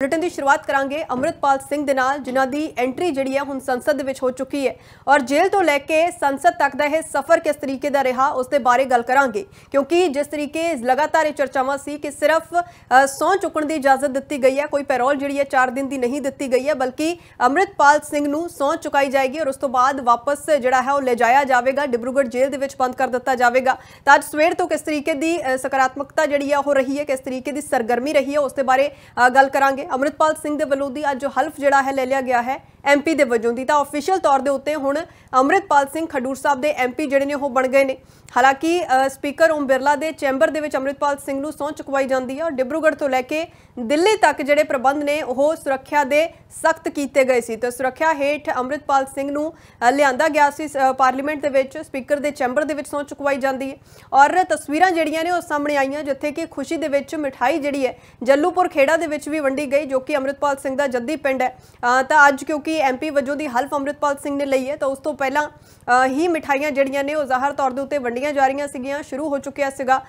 Bulletin ਦੀ ਸ਼ੁਰੂਆਤ ਕਰਾਂਗੇ ਅੰਮ੍ਰਿਤਪਾਲ ਸਿੰਘ ਦੇ ਨਾਲ, ਜਿਨ੍ਹਾਂ ਦੀ ਐਂਟਰੀ ਜਿਹੜੀ ਹੈ ਹੁਣ ਸੰਸਦ ਦੇ ਵਿੱਚ ਹੋ ਚੁੱਕੀ ਹੈ। ਔਰ ਜੇਲ੍ਹ ਤੋਂ ਲੈ ਕੇ ਸੰਸਦ ਤੱਕ ਦਾ ਇਹ ਸਫ਼ਰ ਕਿਸ ਤਰੀਕੇ ਦਾ ਰਿਹਾ, ਉਸ ਦੇ ਬਾਰੇ ਗੱਲ ਕਰਾਂਗੇ। ਕਿਉਂਕਿ ਜਿਸ ਤਰੀਕੇ ਲਗਾਤਾਰ ਇਹ ਚਰਚਾਵਾਂ ਸੀ ਕਿ ਸਿਰਫ ਸੌ ਚੁੱਕਣ ਦੀ ਇਜਾਜ਼ਤ ਦਿੱਤੀ ਗਈ ਹੈ, ਕੋਈ ਪੈਰੋਲ ਜਿਹੜੀ ਹੈ 4 ਦਿਨ ਦੀ ਨਹੀਂ ਦਿੱਤੀ ਗਈ ਹੈ, ਬਲਕਿ ਅੰਮ੍ਰਿਤਪਾਲ ਸਿੰਘ ਨੂੰ ਸੌ ਚੁਕਾਈ ਜਾਏਗੀ ਔਰ ਉਸ ਤੋਂ ਬਾਅਦ ਵਾਪਸ ਜਿਹੜਾ ਹੈ ਉਹ ਲਿਜਾਇਆ ਜਾਵੇਗਾ, ਡਿਬਰੂਗੜ੍ਹ ਜੇਲ੍ਹ ਦੇ ਵਿੱਚ ਬੰਦ ਕਰ ਦਿੱਤਾ ਜਾਵੇਗਾ। ਤਾਂ ਅੱਜ ਸਵੇਰ ਤੋਂ ਕਿਸ ਤਰੀਕੇ ਦੀ ਸਕਾਰਾਤਮਕਤਾ ਜਿਹੜੀ ਹੈ ਉਹ ਰਹੀ ਹੈ, ਕਿਸ ਤਰੀਕੇ ਦੀ ਸਰਗਰਮੀ ਰਹੀ ਹੈ, ਉਸ ਦੇ ਬਾਰੇ ਗੱਲ ਕਰਾਂਗੇ। ਅੰਮ੍ਰਿਤਪਾਲ ਸਿੰਘ ਦੇ ਵੱਲੋਂ ਦੀ ਅੱਜ ਹਲਫ ਜਿਹੜਾ ਹੈ ਲੈ ਲਿਆ ਗਿਆ ਹੈ। ਐਮਪੀ ਦੇ ਵਜੋਂ ਦੀ। ਤਾਂ ਅਫੀਸ਼ੀਅਲ ਤੌਰ ਦੇ ਉੱਤੇ ਹੁਣ ਅੰਮ੍ਰਿਤਪਾਲ ਸਿੰਘ ਖਡੂਰ ਸਾਹਿਬ ਦੇ ਐਮਪੀ ਜਿਹੜੇ ਨੇ ਉਹ ਬਣ ਗਏ ਨੇ। ਹਾਲਾਂਕਿ ਸਪੀਕਰ ਓਮ ਬਿਰਲਾ ਦੇ ਚੈਂਬਰ ਦੇ ਵਿੱਚ ਅੰਮ੍ਰਿਤਪਾਲ ਸਿੰਘ ਨੂੰ ਸਹੁੰ ਚੁਕਵਾਈ ਜਾਂਦੀ ਹੈ ਔਰ ਡਿਬਰੂਗੜ੍ਹ ਤੋਂ ਲੈ ਕੇ ਦਿੱਲੀ ਤੱਕ ਜਿਹੜੇ ਪ੍ਰਬੰਧ ਨੇ ਉਹ ਸੁਰੱਖਿਆ ਦੇ ਸਖਤ ਕੀਤੇ ਗਏ ਸੀ। ਤੇ ਸੁਰੱਖਿਆ ਹੇਠ ਅੰਮ੍ਰਿਤਪਾਲ ਸਿੰਘ ਨੂੰ ਲਿਆਂਦਾ ਗਿਆ ਸੀ ਅ, ਪਾਰਲੀਮੈਂਟ ਦੇ ਵਿੱਚ ਸਪੀਕਰ ਦੇ ਚੈਂਬਰ ਦੇ ਵਿੱਚ ਸਹੁੰ ਚੁਕਵਾਈ ਜਾਂਦੀ ਹੈ। ਔਰ ਤਸਵੀਰਾਂ ਜਿਹੜੀਆਂ ਨੇ ਉਹ ਸਾਹਮਣੇ ਆਈਆਂ ਜਿੱਥੇ ਕਿ ਖੁਸ਼ੀ ਦੇ ਵਿੱਚ ਮਿਠਾਈ ਜਿਹੜੀ ਹੈ ਜੱਲੂਪੁਰ ਖੇੜਾ ਦੇ ਵਿੱਚ ਵੀ ਵੰਡੀ ਗਈ ਜੋ ਕਿ ਅੰਮ੍ਰਿਤਪਾਲ ਸਿੰਘ ਦਾ ਜੱਦੀ ਪਿੰਡ ਹੈ। ਤਾਂ ਅੱਜ ਕਿਉਂਕਿ ਐਮਪੀ ਵਜੋਂ ਦੀ ਹਲਫ ਅੰਮ੍ਰਿਤਪਾਲ ਸਿੰਘ ਨੇ ਲਈ ਹੈ, ਤਾਂ ਉਸ ਤੋਂ ਪਹਿਲਾਂ ਹੀ ਮਿਠਾਈਆਂ ਜਿਹੜੀਆਂ ਨੇ ਉਹ ਜ਼ਾਹਰ ਤੌਰ ਦੇ ਉੱਤੇ ਵੰਡੀਆਂ ਜਾ ਰਹੀਆਂ ਸੀਗੀਆਂ, ਸ਼ੁਰੂ ਹੋ ਚੁੱਕਿਆ ਸੀਗਾ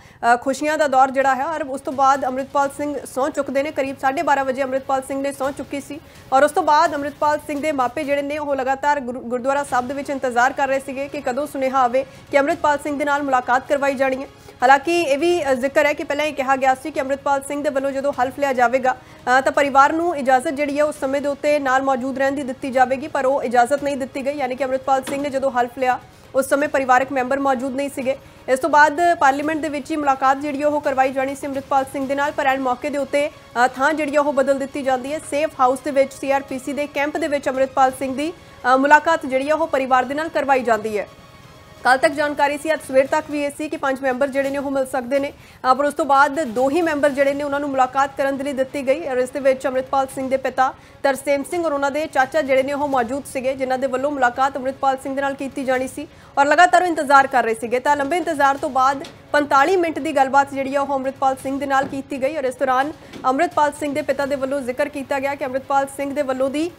ਖੁਸ਼ੀਆਂ ਦਾ ਦੌਰ ਜਿਹੜਾ ਹੈ, ਔਰ ਉਸ ਤੋਂ ਬਾਅਦ ਅੰਮ੍ਰਿਤਪਾਲ ਸਿੰਘ ਸਹੁੰ ਚੁੱਕਦੇ ਨੇ, ਕਰੀਬ 12:30 ਵਜੇ ਅੰਮ੍ਰਿਤਪਾਲ ਸਿੰਘ ਨੇ ਸਹੁੰ ਚੁੱਕੀ ਸੀ, ਔਰ ਉਸ ਤੋਂ ਬਾਅਦ ਅੰਮ੍ਰਿਤਪਾਲ ਸਿੰਘ ਦੇ ਮਾਪੇ ਜਿਹੜੇ ਨੇ, ਉਹ ਲਗਾਤਾਰ ਗੁਰੂ- ਗੁਰਦੁਆਰਾ ਸਾਹਿਬ ਦੇ ਵਿੱਚ ਇੰਤਜ਼ਾਰ ਕਰ ਰਹੇ ਸੀਗੇ ਕਿ ਕਦੋਂ ਸੁਨੇਹਾ ਆਵੇ ਕਿ ਅੰਮ੍ਰਿਤਪਾਲ ਸਿੰਘ ਦੇ ਨਾਲ ਮੁਲਾਕਾਤ ਕਰਵਾਈ ਜਾਣੀ ਹੈ। ਹਾਲਾਂਕਿ ਇਹ ਵੀ ਜ਼ਿਕਰ ਹੈ ਕਿ ਪਹਿਲਾਂ ਇਹ ਕਿਹਾ ਗਿਆ ਸੀ ਕਿ ਅੰਮ੍ਰਿਤਪਾਲ ਸਿੰਘ ਦੇ ਵੱਲੋਂ ਜਦੋਂ ਹਲਫ ਲਿਆ ਜਾਵੇਗਾ ਤਾਂ ਪਰਿਵਾਰ ਨੂੰ ਇਜਾਜ਼ਤ ਜਿਹੜੀ ਹੈ ਉਸ ਸਮੇਂ ਦੇ ਉੱਤੇ ਨਾਲ ਮੌਜੂਦ ਰਹਿਣ ਦੀ ਦਿੱਤੀ ਜਾਵੇਗੀ, ਪਰ ਉਹ ਇਜਾਜ਼ਤ ਨਹੀਂ ਦਿੱਤੀ ਗਈ। ਯਾਨੀ ਕਿ ਅੰਮ੍ਰਿਤਪਾਲ ਸਿੰਘ ਨੇ ਜਦੋਂ ਹਲਫ ਲਿਆ ਉਸ ਸਮੇਂ ਪਰਿਵਾਰਕ ਮੈਂਬਰ ਮੌਜੂਦ ਨਹੀਂ ਸੀਗੇ। ਇਸ ਤੋਂ ਬਾਅਦ ਪਾਰਲੀਮੈਂਟ ਦੇ ਵਿੱਚ ਹੀ ਮੁਲਾਕਾਤ ਜਿਹੜੀ ਉਹ ਕਰਵਾਈ ਜਾਣੀ ਸੀ ਅੰਮ੍ਰਿਤਪਾਲ ਸਿੰਘ ਦੇ ਨਾਲ, ਪਰ ਐਨ ਮੌਕੇ ਦੇ ਉੱਤੇ ਥਾਂ ਜਿਹੜੀ ਆ ਉਹ ਬਦਲ ਦਿੱਤੀ ਜਾਂਦੀ ਹੈ। ਸੇਫ ਹਾਊਸ ਦੇ ਵਿੱਚ ਸੀਆਰਪੀਸੀ ਦੇ ਕੈਂਪ ਦੇ ਵਿੱਚ ਅੰਮ੍ਰਿਤਪਾਲ ਸਿੰਘ ਦੀ ਮੁਲਾਕਾਤ ਜਿਹੜੀ ਆ ਉਹ ਪਰਿਵਾਰ ਦੇ ਨਾਲ ਕਰਵਾਈ ਜਾਂਦੀ ਹੈ। ਕੱਲ ਤੱਕ ਜਾਣਕਾਰੀ ਸੀ, ਅੱਜ ਸਵੇਰ ਤੱਕ ਵੀ ਇਹ ਸੀ ਕਿ ਪੰਜ ਮੈਂਬਰ ਜਿਹੜੇ ਨੇ ਉਹ ਮਿਲ ਸਕਦੇ ਨੇ। ਪਰ ਉਸ ਤੋਂ ਬਾਅਦ ਦੋ ਹੀ ਮੈਂਬਰ ਜਿਹੜੇ ਨੇ ਉਹਨਾਂ ਨੂੰ ਮੁਲਾਕਾਤ ਕਰਨ ਦੇ ਲਈ ਦਿੱਤੀ ਗਈ। ਔਰ ਇਸ ਦੇ ਵਿੱਚ ਅੰਮ੍ਰਿਤਪਾਲ ਸਿੰਘ ਦੇ ਪਿਤਾ ਤਰਸੇਮ ਸਿੰਘ ਔਰ ਉਹਨਾਂ ਦੇ ਚਾਚਾ ਜਿਹੜੇ ਨੇ ਉਹ ਮੌਜੂਦ ਸੀਗੇ, ਜਿਨ੍ਹਾਂ ਦੇ ਵੱਲੋਂ ਮੁਲਾਕਾਤ ਅੰਮ੍ਰਿਤਪਾਲ ਸਿੰਘ ਦੇ ਨਾਲ ਕੀਤੀ ਜਾਣੀ ਸੀ। ਔਰ ਲਗਾਤਾਰ ਇੰਤਜ਼ਾਰ ਕਰ ਰਹੇ ਸੀਗੇ। ਤਾਂ ਲੰਬੇ ਇੰਤਜ਼ਾਰ ਤੋਂ ਬਾਅਦ 45 ਮਿੰਟ ਦੀ ਗੱਲਬਾਤ ਜਿਹੜੀ ਆ ਉਹ ਅੰਮ੍ਰਿਤਪਾਲ ਸਿੰਘ ਦੇ ਨਾਲ ਕੀਤੀ ਗਈ ਔਰ ਇਸ ਦੌਰਾਨ ਅੰਮ੍ਰਿਤਪਾਲ ਸਿੰਘ ਦੇ ਪਿਤਾ ਦੇ ਵੱਲੋਂ ਜ਼ਿਕਰ ਕੀਤਾ ਗਿਆ ਕਿ ਅੰਮ੍ਰਿਤਪਾਲ ਸਿੰਘ ਦੇ ਵੱਲੋਂ ਦੀ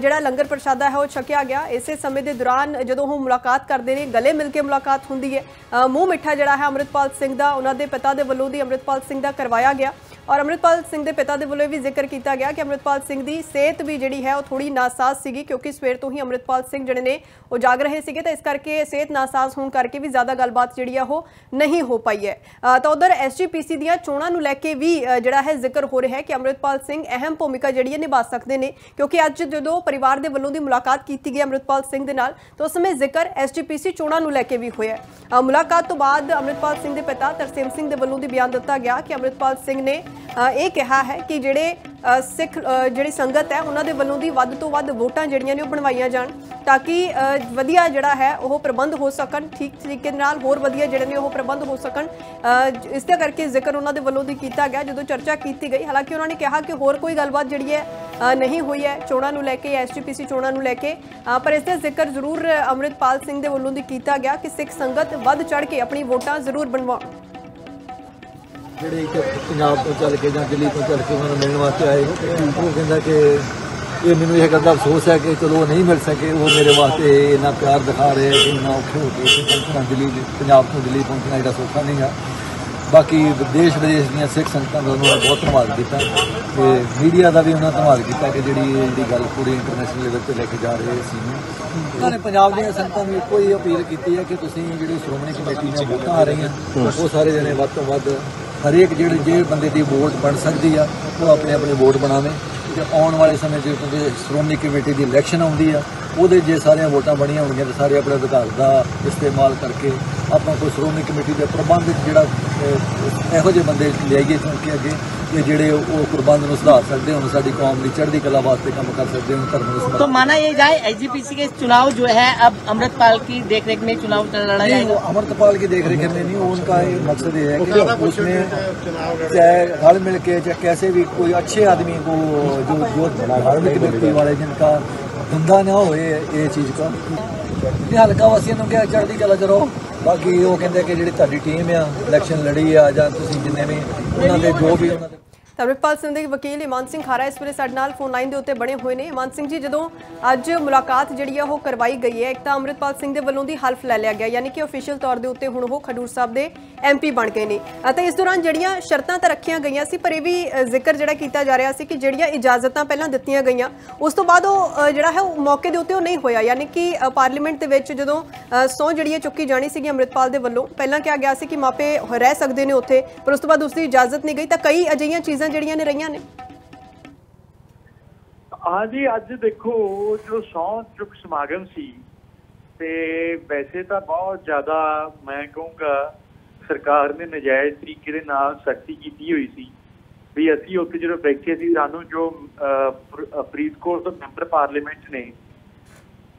ਜਿਹੜਾ ਲੰਗਰ ਪ੍ਰਸ਼ਾਦਾ ਹੈ ਉਹ ਛਕਿਆ ਗਿਆ। ਇਸੇ ਸਮੇਂ ਦੇ ਦੌਰਾਨ ਜਦੋਂ ਉਹ ਮੁਲਾਕਾਤ ਕਰਦੇ ਨੇ, ਗਲੇ ਮਿਲ ਕੇ ਮੁਲਾਕਾਤ ਹੁੰਦੀ ਹੈ। ਮੂੰਹ ਮਿੱਠਾ ਜਿਹੜਾ ਹੈ ਅੰਮ੍ਰਿਤਪਾਲ ਸਿੰਘ ਦਾ, ਉਹਨਾਂ ਦੇ ਪਿਤਾ ਦੇ ਵੱਲੋਂ ਦੀ ਅੰਮ੍ਰਿਤਪਾਲ ਸਿੰਘ ਦਾ ਕਰਵਾਇਆ ਗਿਆ। ਔਰ ਅੰਮ੍ਰਿਤਪਾਲ ਸਿੰਘ ਦੇ ਪਿਤਾ ਦੇ ਵੱਲੋਂ ਵੀ ਜ਼ਿਕਰ ਕੀਤਾ ਗਿਆ ਕਿ ਅੰਮ੍ਰਿਤਪਾਲ ਸਿੰਘ ਦੀ ਸਿਹਤ ਵੀ ਜਿਹੜੀ ਹੈ ਉਹ ਥੋੜੀ ਨਾਸਾਜ਼ ਸੀਗੀ ਕਿਉਂਕਿ ਸਵੇਰ ਤੋਂ ਹੀ ਅੰਮ੍ਰਿਤਪਾਲ ਸਿੰਘ ਜਿਹੜੇ ਨੇ ਉਹ ਜਾਗ ਰਹੇ ਸੀਗੇ ਤਾਂ ਇਸ ਕਰਕੇ ਸਿਹਤ ਨਾਸਾਜ਼ ਹੋਣ ਕਰਕੇ ਵੀ ਜ਼ਿਆਦਾ ਗੱਲਬਾਤ ਜਿਹੜੀ ਆ ਉਹ ਨਹੀਂ ਹੋ ਪਾਈ ਹੈ। ਅ, ਤਾਂ ਉਧਰ ਐਸਜੀਪੀਸੀ ਦੀਆਂ ਚੋਣਾਂ ਨੂੰ ਲੈ ਕੇ ਵੀ ਜਿਹੜਾ ਹੈ ਜ਼ਿਕਰ ਹੋ ਰਿਹਾ ਹੈ ਕਿ ਅੰਮ੍ਰਿਤਪਾਲ ਸਿੰਘ ਅਹਿਮ ਭੂਮਿਕਾ ਜਿਹੜੀ ਹੈ ਨਿਭਾ ਸਕਦੇ ਨੇ ਕਿਉਂਕਿ ਅੱਜ ਜਦੋਂ ਪਰਿਵਾਰ ਦੇ ਵੱਲੋਂ ਦੀ ਮੁਲਾਕਾਤ ਕੀਤੀ ਗਈ ਅੰਮ੍ਰਿਤਪਾਲ ਸਿੰਘ ਦੇ ਨਾਲ ਤਾਂ ਉਸ ਸਮੇਂ ਜ਼ਿਕਰ ਐਸਜੀਪੀਸੀ ਚੋਣਾਂ ਨੂੰ ਲੈ ਕੇ ਵੀ ਹੋਇਆ ਮੁਲਾਕਾਤ ਤੋਂ ਬਾਅਦ ਅੰਮ੍ਰਿਤਪਾਲ ਸਿੰਘ ਦੇ ਪਿਤਾ ਤਰਸੇਮ ਸਿੰਘ ਦੇ ਵੱਲੋਂ ਦੀ ਬਿਆਨ ਦਿੱਤਾ ਗਿਆ ਕਿ ਅੰਮ੍ਰਿਤਪਾਲ ਸਿੰਘ ਨੇ ਇਹ ਕਿਹਾ ਹੈ ਕਿ ਜਿਹੜੇ ਸਿੱਖ ਜਿਹੜੀ ਸੰਗਤ ਹੈ ਉਹਨਾਂ ਦੇ ਵੱਲੋਂ ਦੀ ਵੱਧ ਤੋਂ ਵੱਧ ਵੋਟਾਂ ਜਿਹੜੀਆਂ ਨੇ ਉਹ ਬਣਵਾਈਆਂ ਜਾਣ ਤਾਂ ਕਿ ਵਧੀਆ ਜਿਹੜਾ ਹੈ ਉਹ ਪ੍ਰਬੰਧ ਹੋ ਸਕਣ ਠੀਕ ਤਰੀਕੇ ਨਾਲ ਹੋਰ ਵਧੀਆ ਜਿਹੜੇ ਨੇ ਉਹ ਪ੍ਰਬੰਧ ਹੋ ਸਕਣ। ਅ, ਇਸ ਦੇ ਕਰਕੇ ਜ਼ਿਕਰ ਉਹਨਾਂ ਦੇ ਵੱਲੋਂ ਦੀ ਕੀਤਾ ਗਿਆ ਜਦੋਂ ਚਰਚਾ ਕੀਤੀ ਗਈ। ਹਾਲਾਂਕਿ ਉਹਨਾਂ ਨੇ ਕਿਹਾ ਕਿ ਹੋਰ ਕੋਈ ਗੱਲਬਾਤ ਜਿਹੜੀ ਹੈ ਨਹੀਂ ਹੋਈ ਹੈ ਚੋਣਾਂ ਨੂੰ ਲੈ ਕੇ ਐਸਜੀਪੀਸੀ ਚੋਣਾਂ ਨੂੰ ਲੈ ਕੇ। ਪਰ ਇਸ ਦਾ ਜ਼ਿਕਰ ਜ਼ਰੂਰ ਅੰਮ੍ਰਿਤਪਾਲ ਸਿੰਘ ਦੇ ਵੱਲੋਂ ਦੀ ਕੀਤਾ ਗਿਆ ਕਿ ਸਿੱਖ ਸੰਗਤ ਵੱਧ ਚੜ ਕੇ ਆਪਣੀ ਵੋਟਾਂ ਜ਼ਰੂਰ ਬਣਵਾਉਣ। ਜਿਹੜੇ ਇੱਥੇ ਪੰਜਾਬ ਤੋਂ ਚੱਲ ਕੇ ਜਾਂ ਦਿੱਲੀ ਤੋਂ ਚੱਲ ਕੇ ਉਹਨਾਂ ਨੂੰ ਮਿਲਣ ਵਾਸਤੇ ਆਏ ਉਹ ਕਹਿੰਦਾ ਕਿ ਇਹ ਮੈਨੂੰ ਇਹ ਗੱਲ ਦਾ ਅਫਸੋਸ ਹੈ ਕਿ ਚਲੋ ਉਹ ਨਹੀਂ ਮਿਲ ਸਕੇ, ਉਹ ਮੇਰੇ ਵਾਸਤੇ ਇੰਨਾ ਪਿਆਰ ਦਿਖਾ ਰਹੇ ਆ ਕਿ ਇੰਨਾ ਔਖੇ ਹੋ ਕੇ ਪਹੁੰਚਣਾ ਦਿੱਲੀ, ਪੰਜਾਬ ਤੋਂ ਦਿੱਲੀ ਪਹੁੰਚਣਾ ਜਿਹੜਾ ਸੌਖਾ ਨਹੀਂ ਹੈ ਬਾਕੀ ਦੇਸ਼ ਵਿਦੇਸ਼ ਦੀਆਂ ਸਿੱਖ ਸੰਗਤਾਂ ਦਾ ਉਹਨਾਂ ਨੇ ਬਹੁਤ ਧੰਨਵਾਦ ਕੀਤਾ ਤੇ ਮੀਡੀਆ ਦਾ ਵੀ ਉਹਨਾਂ ਦਾ ਧੰਨਵਾਦ ਕੀਤਾ ਕਿ ਜਿਹੜੀ ਇਹ ਜਿਹੜੀ ਗੱਲ ਪੂਰੀ ਇੰਟਰਨੈਸ਼ਨਲ ਲੈਵਲ ਤੇ ਲੈ ਕੇ ਜਾ ਰਹੇ ਸੀ। ਉਹਨਾਂ ਨੇ ਪੰਜਾਬ ਦੀਆਂ ਸੰਗਤਾਂ ਨੂੰ ਇੱਕੋ ਹੀ ਅਪੀਲ ਕੀਤੀ ਹੈ ਕਿ ਤੁਸੀਂ ਜਿਹੜੀ ਸ਼੍ਰੋਮਣੀ ਕਮੇਟੀ ਦੀਆਂ ਵੋਟਾਂ ਆ ਰਹੀਆਂ, ਉਹ ਸਾਰੇ ਜਣੇ ਵੱਧ ਤੋਂ ਵੱਧ ਹਰੇਕ ਜਿਹੜੇ ਜੇ ਬੰਦੇ ਦੀ ਵੋਟ ਬਣ ਸਕਦੀ ਆ, ਉਹ ਆਪਣੇ ਆਪਣੇ ਵੋਟ ਬਣਾਵੇ। ਤੇ ਆਉਣ ਵਾਲੇ ਸਮੇਂ 'ਚ ਕਿਉਂਕਿ ਸ਼੍ਰੋਮਣੀ ਕਮੇਟੀ ਦੀ ਇਲੈਕਸ਼ਨ ਆਉਂਦੀ ਆ। ਉਹਦੇ ਜੇ ਸਾਰੀਆਂ ਵੋਟਾਂ ਬਣੀਆਂ ਹੋਣਗੀਆਂ ਤੇ ਸਾਰੇ ਆਪਣੇ ਅਧਿਕਾਰ ਦਾ ਇਸਤੇਮਾਲ ਕਰਕੇ ਆਪਾਂ ਕੋਈ ਸ਼੍ਰੋਮਣੀ ਕਮੇਟੀ ਦੇ ਪ੍ਰਬੰਧ 'ਚ ਜਿਹੜਾ ਅਹ, ਇਹੋ ਜਿਹੇ ਬੰਦੇ ਲਿਆਈਏ ਚੁਣ ਕੇ ਅੱਗੇ ਕਿ ਜਿਹੜੇ ਉਹ ਪ੍ਰਬੰਧ ਨੂੰ ਸੁਧਾਰ ਸਕਦੇ ਹੋਣ ਸਾਡੀ ਕੌਮ ਦੀ ਚੜ੍ਹਦੀ ਕਲਾ ਵਾਸਤੇ ਕੰਮ ਕਰ ਸਕਦੇ ਹੋਣ ਧਰਮ ਨੂੰ तो ਸਮਰਥਨ माना ये जाए एसजीपीसी के चुनाव जो है अब अमृतपाल की देखरेख में चुनाव लड़ा नहीं जाएगा वो अमृतपाल की देख रेख में नहीं वो उनका ये मकसद ये है कि उसमें चाहे रल मिल के चाहे कैसे भी कोई अच्छे आदमी को जो जो धार्मिक व्यक्ति वाले जिनका ਗੰਦਾ ਨਾ ਹੋਏ ਇਹ ਚੀਜ਼ ਦਾ ਇਹ ਹਲਕਾ ਵਾਸੀਆਂ ਨੂੰ ਕਿਹਾ, ਚੜ੍ਹਦੀ ਕਲਾ ਕਰੋ ਬਾਕੀ ਉਹ ਕਹਿੰਦੇ ਕਿ ਜਿਹੜੀ ਤੁਹਾਡੀ ਟੀਮ ਆ ਇਲੈਕਸ਼ਨ ਲੜੀ ਆ ਜਾਂ ਤੁਸੀਂ ਜਿੰਨੇ ਵੀ, ਉਹਨਾਂ ਦੇ ਜੋ ਵੀ ਉਹਨਾਂ ਦੇ ਤਾਂ ਅੰਮ੍ਰਿਤਪਾਲ ਸਿੰਘ ਦੇ ਵਕੀਲ ਇਮਾਨ ਸਿੰਘ ਖਾਰਾ ਇਸ ਵੇਲੇ ਸਾਡੇ ਨਾਲ ਫੋਨ ਲਾਈਨ ਦੇ ਉੱਤੇ ਬਣੇ ਹੋਏ ਨੇ। ਇਮਾਨ ਸਿੰਘ ਜੀ ਜਦੋਂ ਅੱਜ ਮੁਲਾਕਾਤ ਜਿਹੜੀ ਆ ਉਹ ਕਰਵਾਈ ਗਈ ਹੈ ਇੱਕ ਤਾਂ ਅੰਮ੍ਰਿਤਪਾਲ ਸਿੰਘ ਦੇ ਵੱਲੋਂ ਦੀ ਹਲਫ ਲੈ ਲਿਆ ਗਿਆ ਯਾਨੀ ਕਿ ਅਫੀਸ਼ੀਅਲ ਤੌਰ ਦੇ ਉੱਤੇ ਹੁਣ ਉਹ ਖਡੂਰ ਸਾਹਿਬ ਦੇ ਐਮਪੀ ਬਣ ਗਏ ਨੇ। ਅਤੇ ਇਸ ਦੌਰਾਨ ਜਿਹੜੀਆਂ ਸ਼ਰਤਾਂ ਤਾਂ ਰੱਖੀਆਂ ਗਈਆਂ ਸੀ ਪਰ ਇਹ ਵੀ ਜ਼ਿਕਰ ਜਿਹੜਾ ਕੀਤਾ ਜਾ ਰਿਹਾ ਸੀ ਕਿ ਜਿਹੜੀਆਂ ਇਜਾਜ਼ਤਾਂ ਪਹਿਲਾਂ ਦਿੱਤੀਆਂ ਗਈਆਂ ਉਸ ਤੋਂ ਬਾਅਦ ਉਹ ਜਿਹੜਾ ਹੈ ਉਹ ਮੌਕੇ ਦੇ ਉੱਤੇ ਉਹ ਨਹੀਂ ਹੋਇਆ। ਯਾਨੀ ਕਿ ਪਾਰਲੀਮੈਂਟ ਦੇ ਵਿੱਚ ਜਦੋਂ ਅ, ਸਹੁੰ ਜਿਹੜੀ ਹੈ ਚੁੱਕੀ ਜਾਣੀ ਸੀਗੀ ਅੰਮ੍ਰਿਤਪਾਲ ਦੇ ਵੱਲੋਂ ਪਹਿਲਾਂ ਕਿਹਾ ਗਿਆ ਸੀ ਕਿ ਮਾਪੇ ਰਹਿ ਸਕਦੇ ਨੇ ਉੱਥੇ ਪਰ ਉਸ ਤੋਂ ਬਾਅਦ ਉਸ ਦੀ ਇਜਾਜ਼ਤ ਨਹੀਂ ਗਈ ਤਾਂ ਕਈ ਅਜਿਹੀਆਂ ਚੀਜ਼ਾਂ ਜਿਹੜੀਆਂ ਨੇ ਰਹੀਆਂ ਨੇ? ਹਾਂਜੀ ਅੱਜ ਦੇਖੋ ਜੋ ਸੌਂ ਚੁੱਕ ਸਮਾਗਮ ਸੀ ਤੇ ਵੈਸੇ ਤਾਂ ਬਹੁਤ ਜ਼ਿਆਦਾ ਮੈਂ ਕਹੂੰਗਾ ਸਰਕਾਰ ਨੇ ਨਜਾਇਜ਼ ਤਰੀਕੇ ਦੇ ਨਾਲ ਸਖਤੀ ਕੀਤੀ ਹੋਈ ਸੀ ਵੀ ਅਸੀਂ ਉੱਥੇ ਜਦੋਂ ਬੈਠੇ ਸੀ ਸਾਨੂੰ ਜੋ ਫਰੀਦਕੋਟ ਤੋਂ ਮੈਂਬਰ ਪਾਰਲੀਮੈਂਟ ਨੇ